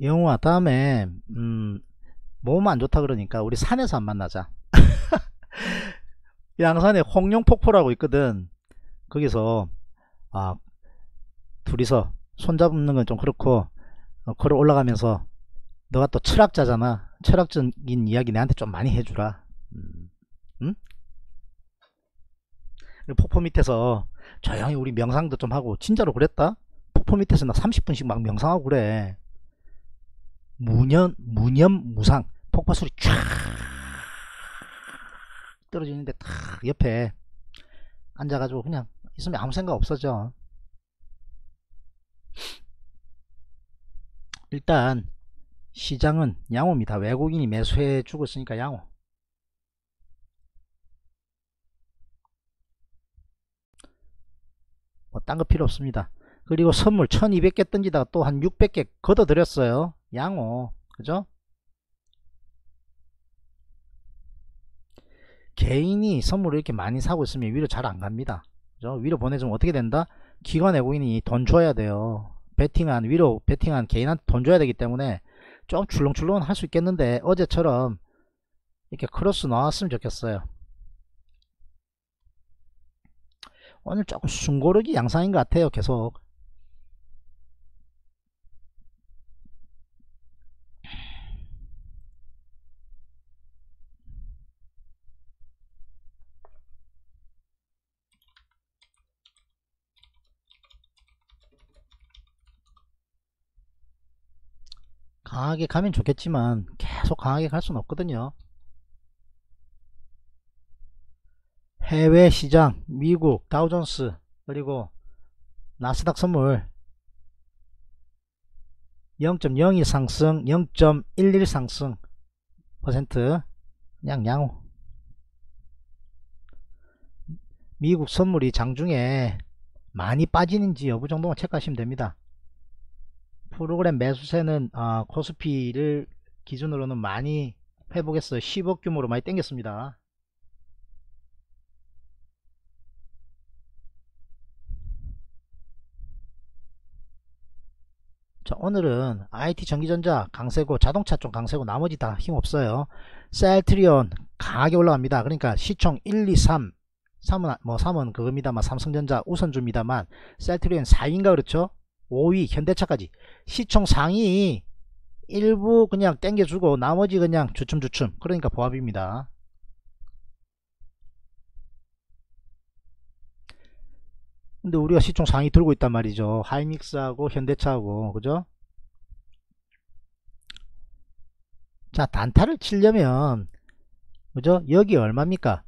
영호아 다음에 음, 몸 안 좋다 그러니까 우리 산에서 안 만나자. 양산에 홍룡 폭포라고 있거든. 거기서 아 둘이서 손잡는 건 좀 그렇고 어, 걸어 올라가면서 너가 또 철학자잖아. 철학적인 이야기 내한테 좀 많이 해주라. 음, 응? 폭포 밑에서 조용히 우리 명상도 좀 하고 진짜로 그랬다? 폭포 밑에서 나 30분씩 막 명상하고 그래. 무념 무념 무상. 폭포 소리 쫙 떨어지는데 탁 옆에 앉아가지고 그냥 있으면 아무 생각 없어져. 일단 시장은 양호입니다. 외국인이 매수해 주고 있으니까 양호 뭐 딴 거 필요 없습니다. 그리고 선물 1200개 던지다가 또 한 600개 걷어 드렸어요. 양호. 그죠? 개인이 선물을 이렇게 많이 사고 있으면 위로 잘 안 갑니다. 그죠? 위로 보내주면 어떻게 된다? 기관 외국인이 돈 줘야 돼요. 베팅한 위로 베팅한 개인한테 돈 줘야 되기 때문에 좀 출렁출렁 할 수 있겠는데 어제처럼 이렇게 크로스 나왔으면 좋겠어요 오늘 조금 숨고르기 양상인 것 같아요 계속. 강하게 가면 좋겠지만 계속 강하게 갈 수는 없거든요 해외 시장 미국 다우존스 그리고 나스닥 선물 0.02 상승 0.11 상승 퍼센트. 그냥 양호 미국 선물이 장중에 많이 빠지는지 여부 정도만 체크하시면 됩니다. 프로그램 매수세는 어, 코스피를 기준으로는 많이 회복했어요 10억 규모로 많이 땡겼습니다 자, 오늘은 IT 전기전자 강세고 자동차 쪽 강세고 나머지 다 힘없어요. 셀트리온 강하게 올라갑니다. 그러니까 시총 1, 2, 3 3은 뭐 3은 그겁니다만 삼성전자 우선주입니다만 셀트리온 4위인가 그렇죠? 5위 현대차까지 시총 상위 일부 그냥 땡겨주고 나머지 그냥 주춤주춤 그러니까 보합입니다. 근데 우리가 시총 상위 들고 있단 말이죠. 하이닉스하고 현대차하고 그죠? 자 단타를 치려면 그죠? 여기 얼마입니까?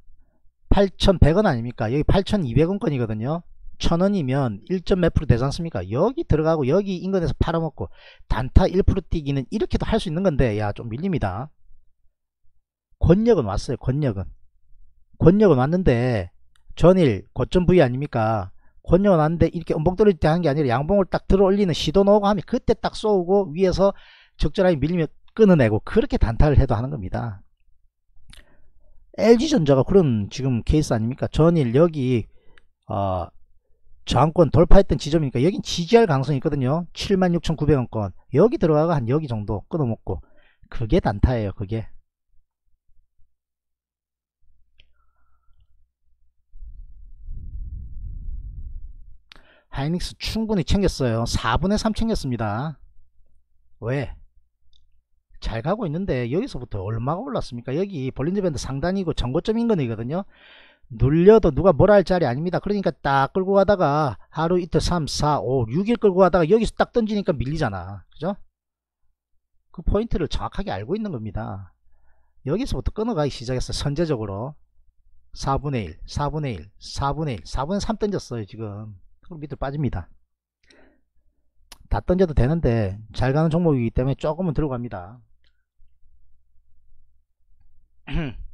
8,100원 아닙니까? 여기 8,200원권이거든요. 1000원이면 1. 몇 프로 되지 않습니까? 여기 들어가고 여기 인근에서 팔아먹고 단타 1% 뛰기는 이렇게도 할 수 있는 건데 야 좀 밀립니다. 권력은 왔어요. 권력은. 권력은 왔는데 전일 고점 부위 아닙니까? 권력은 왔는데 이렇게 음봉 떨어질 때 하는 게 아니라 양봉을 딱 들어 올리는 시도 넣고 하면 그때 딱 쏘고 위에서 적절하게 밀리면 끊어내고 그렇게 단타를 해도 하는 겁니다. LG전자가 그런 지금 케이스 아닙니까? 전일 여기 어, 저항권 돌파했던 지점이니까 여긴 지지할 가능성이 있거든요. 76,900원권 여기 들어가가 한 여기 정도 끊어먹고 그게 단타예요. 그게 하이닉스 충분히 챙겼어요. 4분의 3 챙겼습니다. 왜? 잘 가고 있는데 여기서부터 얼마가 올랐습니까? 여기 볼린저밴드 상단이고 정고점 인근이거든요. 눌려도 누가 뭐라 할 자리 아닙니다. 그러니까 딱 끌고 가다가 하루 이틀 3, 4, 5, 6일 끌고 가다가 여기서 딱 던지니까 밀리잖아. 그죠? 그 포인트를 정확하게 알고 있는 겁니다. 여기서부터 끊어가기 시작했어. 선제적으로. 4분의 1, 4분의 1, 4분의 1, 4분의 3 던졌어요. 지금. 그럼 밑으로 빠집니다. 다 던져도 되는데 잘 가는 종목이기 때문에 조금은 들어갑니다.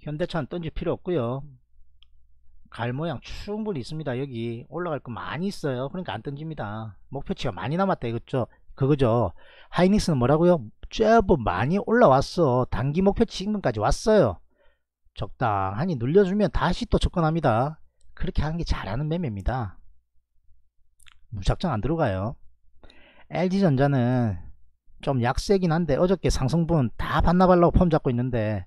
현대차는 던질 필요 없고요. 갈 모양 충분히 있습니다. 여기 올라갈 거 많이 있어요. 그러니까 안 던집니다. 목표치가 많이 남았다 이거죠. 그거죠. 하이닉스는 뭐라고요 제법 많이 올라왔어. 단기 목표치 인근까지 왔어요. 적당하니 눌려주면 다시 또 접근합니다. 그렇게 하는 게 잘하는 매매입니다. 무작정 안 들어가요. LG전자는 좀 약세긴 한데 어저께 상승분 다 반납하려고 폼 잡고 있는데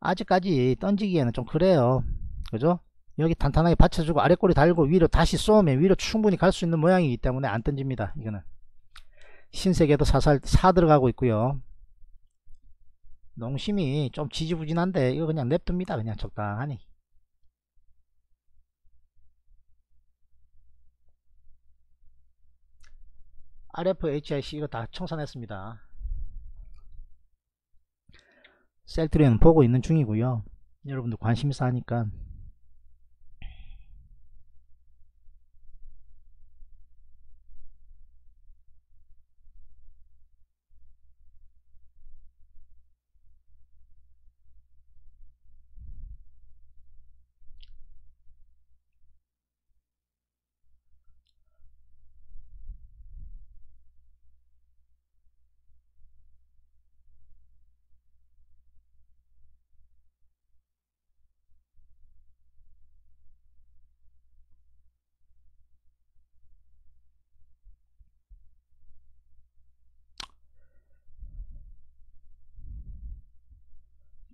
아직까지 던지기에는 좀 그래요. 그죠? 여기 탄탄하게 받쳐주고 아래 꼬리 달고 위로 다시 쏘면 위로 충분히 갈 수 있는 모양이기 때문에 안 던집니다 이거는 신세계도 사살 사 들어가고 있고요. 농심이 좀 지지부진한데 이거 그냥 냅둡니다. 그냥 적당하니. RF, HIC 이거 다 청산했습니다. 셀트리는 보고 있는 중이고요. 여러분들 관심 있어 하니까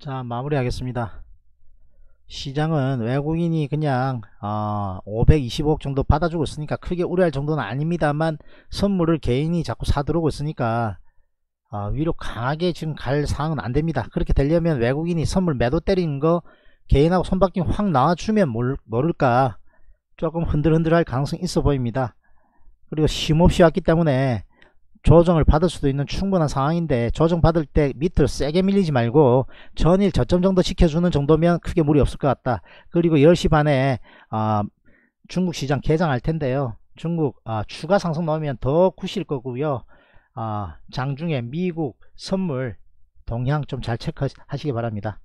자 마무리 하겠습니다. 시장은 외국인이 그냥 어, 525억 정도 받아주고 있으니까 크게 우려할 정도는 아닙니다만 선물을 개인이 자꾸 사들어오고 있으니까 어, 위로 강하게 지금 갈 상황은 안됩니다. 그렇게 되려면 외국인이 선물 매도 때리는 거 개인하고 손바뀜 확 나와주면 모를, 모를까 조금 흔들흔들할 가능성이 있어 보입니다. 그리고 쉼없이 왔기 때문에 조정을 받을 수도 있는 충분한 상황인데 조정 받을 때 밑으로 세게 밀리지 말고 전일 저점 정도 지켜주는 정도면 크게 무리 없을 것 같다. 그리고 10시 반에 아, 중국 시장 개장할 텐데요. 중국 아, 추가 상승 나오면 더 구실 거고요. 아, 장중에 미국 선물 동향 좀 잘 체크하시기 바랍니다.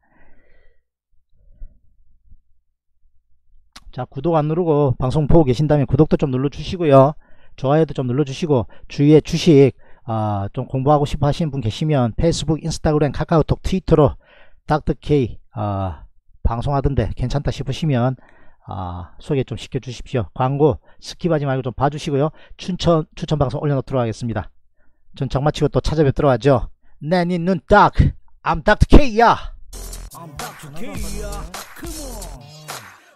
자 구독 안 누르고 방송 보고 계신다면 구독도 좀 눌러주시고요. 좋아요도 좀 눌러주시고 주위에 주식 아, 좀 공부하고 싶어 하시는 분 계시면 페이스북, 인스타그램, 카카오톡, 트위터로 닥터케이 아, 방송하던데 괜찮다 싶으시면 아, 소개 좀 시켜 주십시오. 광고 skip하지 말고 좀 봐주시고요. 추천 추천 방송 올려놓도록 하겠습니다. 전 장마치고 또 찾아뵙도록 하죠. 내니 눈딱 I'm Dr. K야.
I'm Dr. K야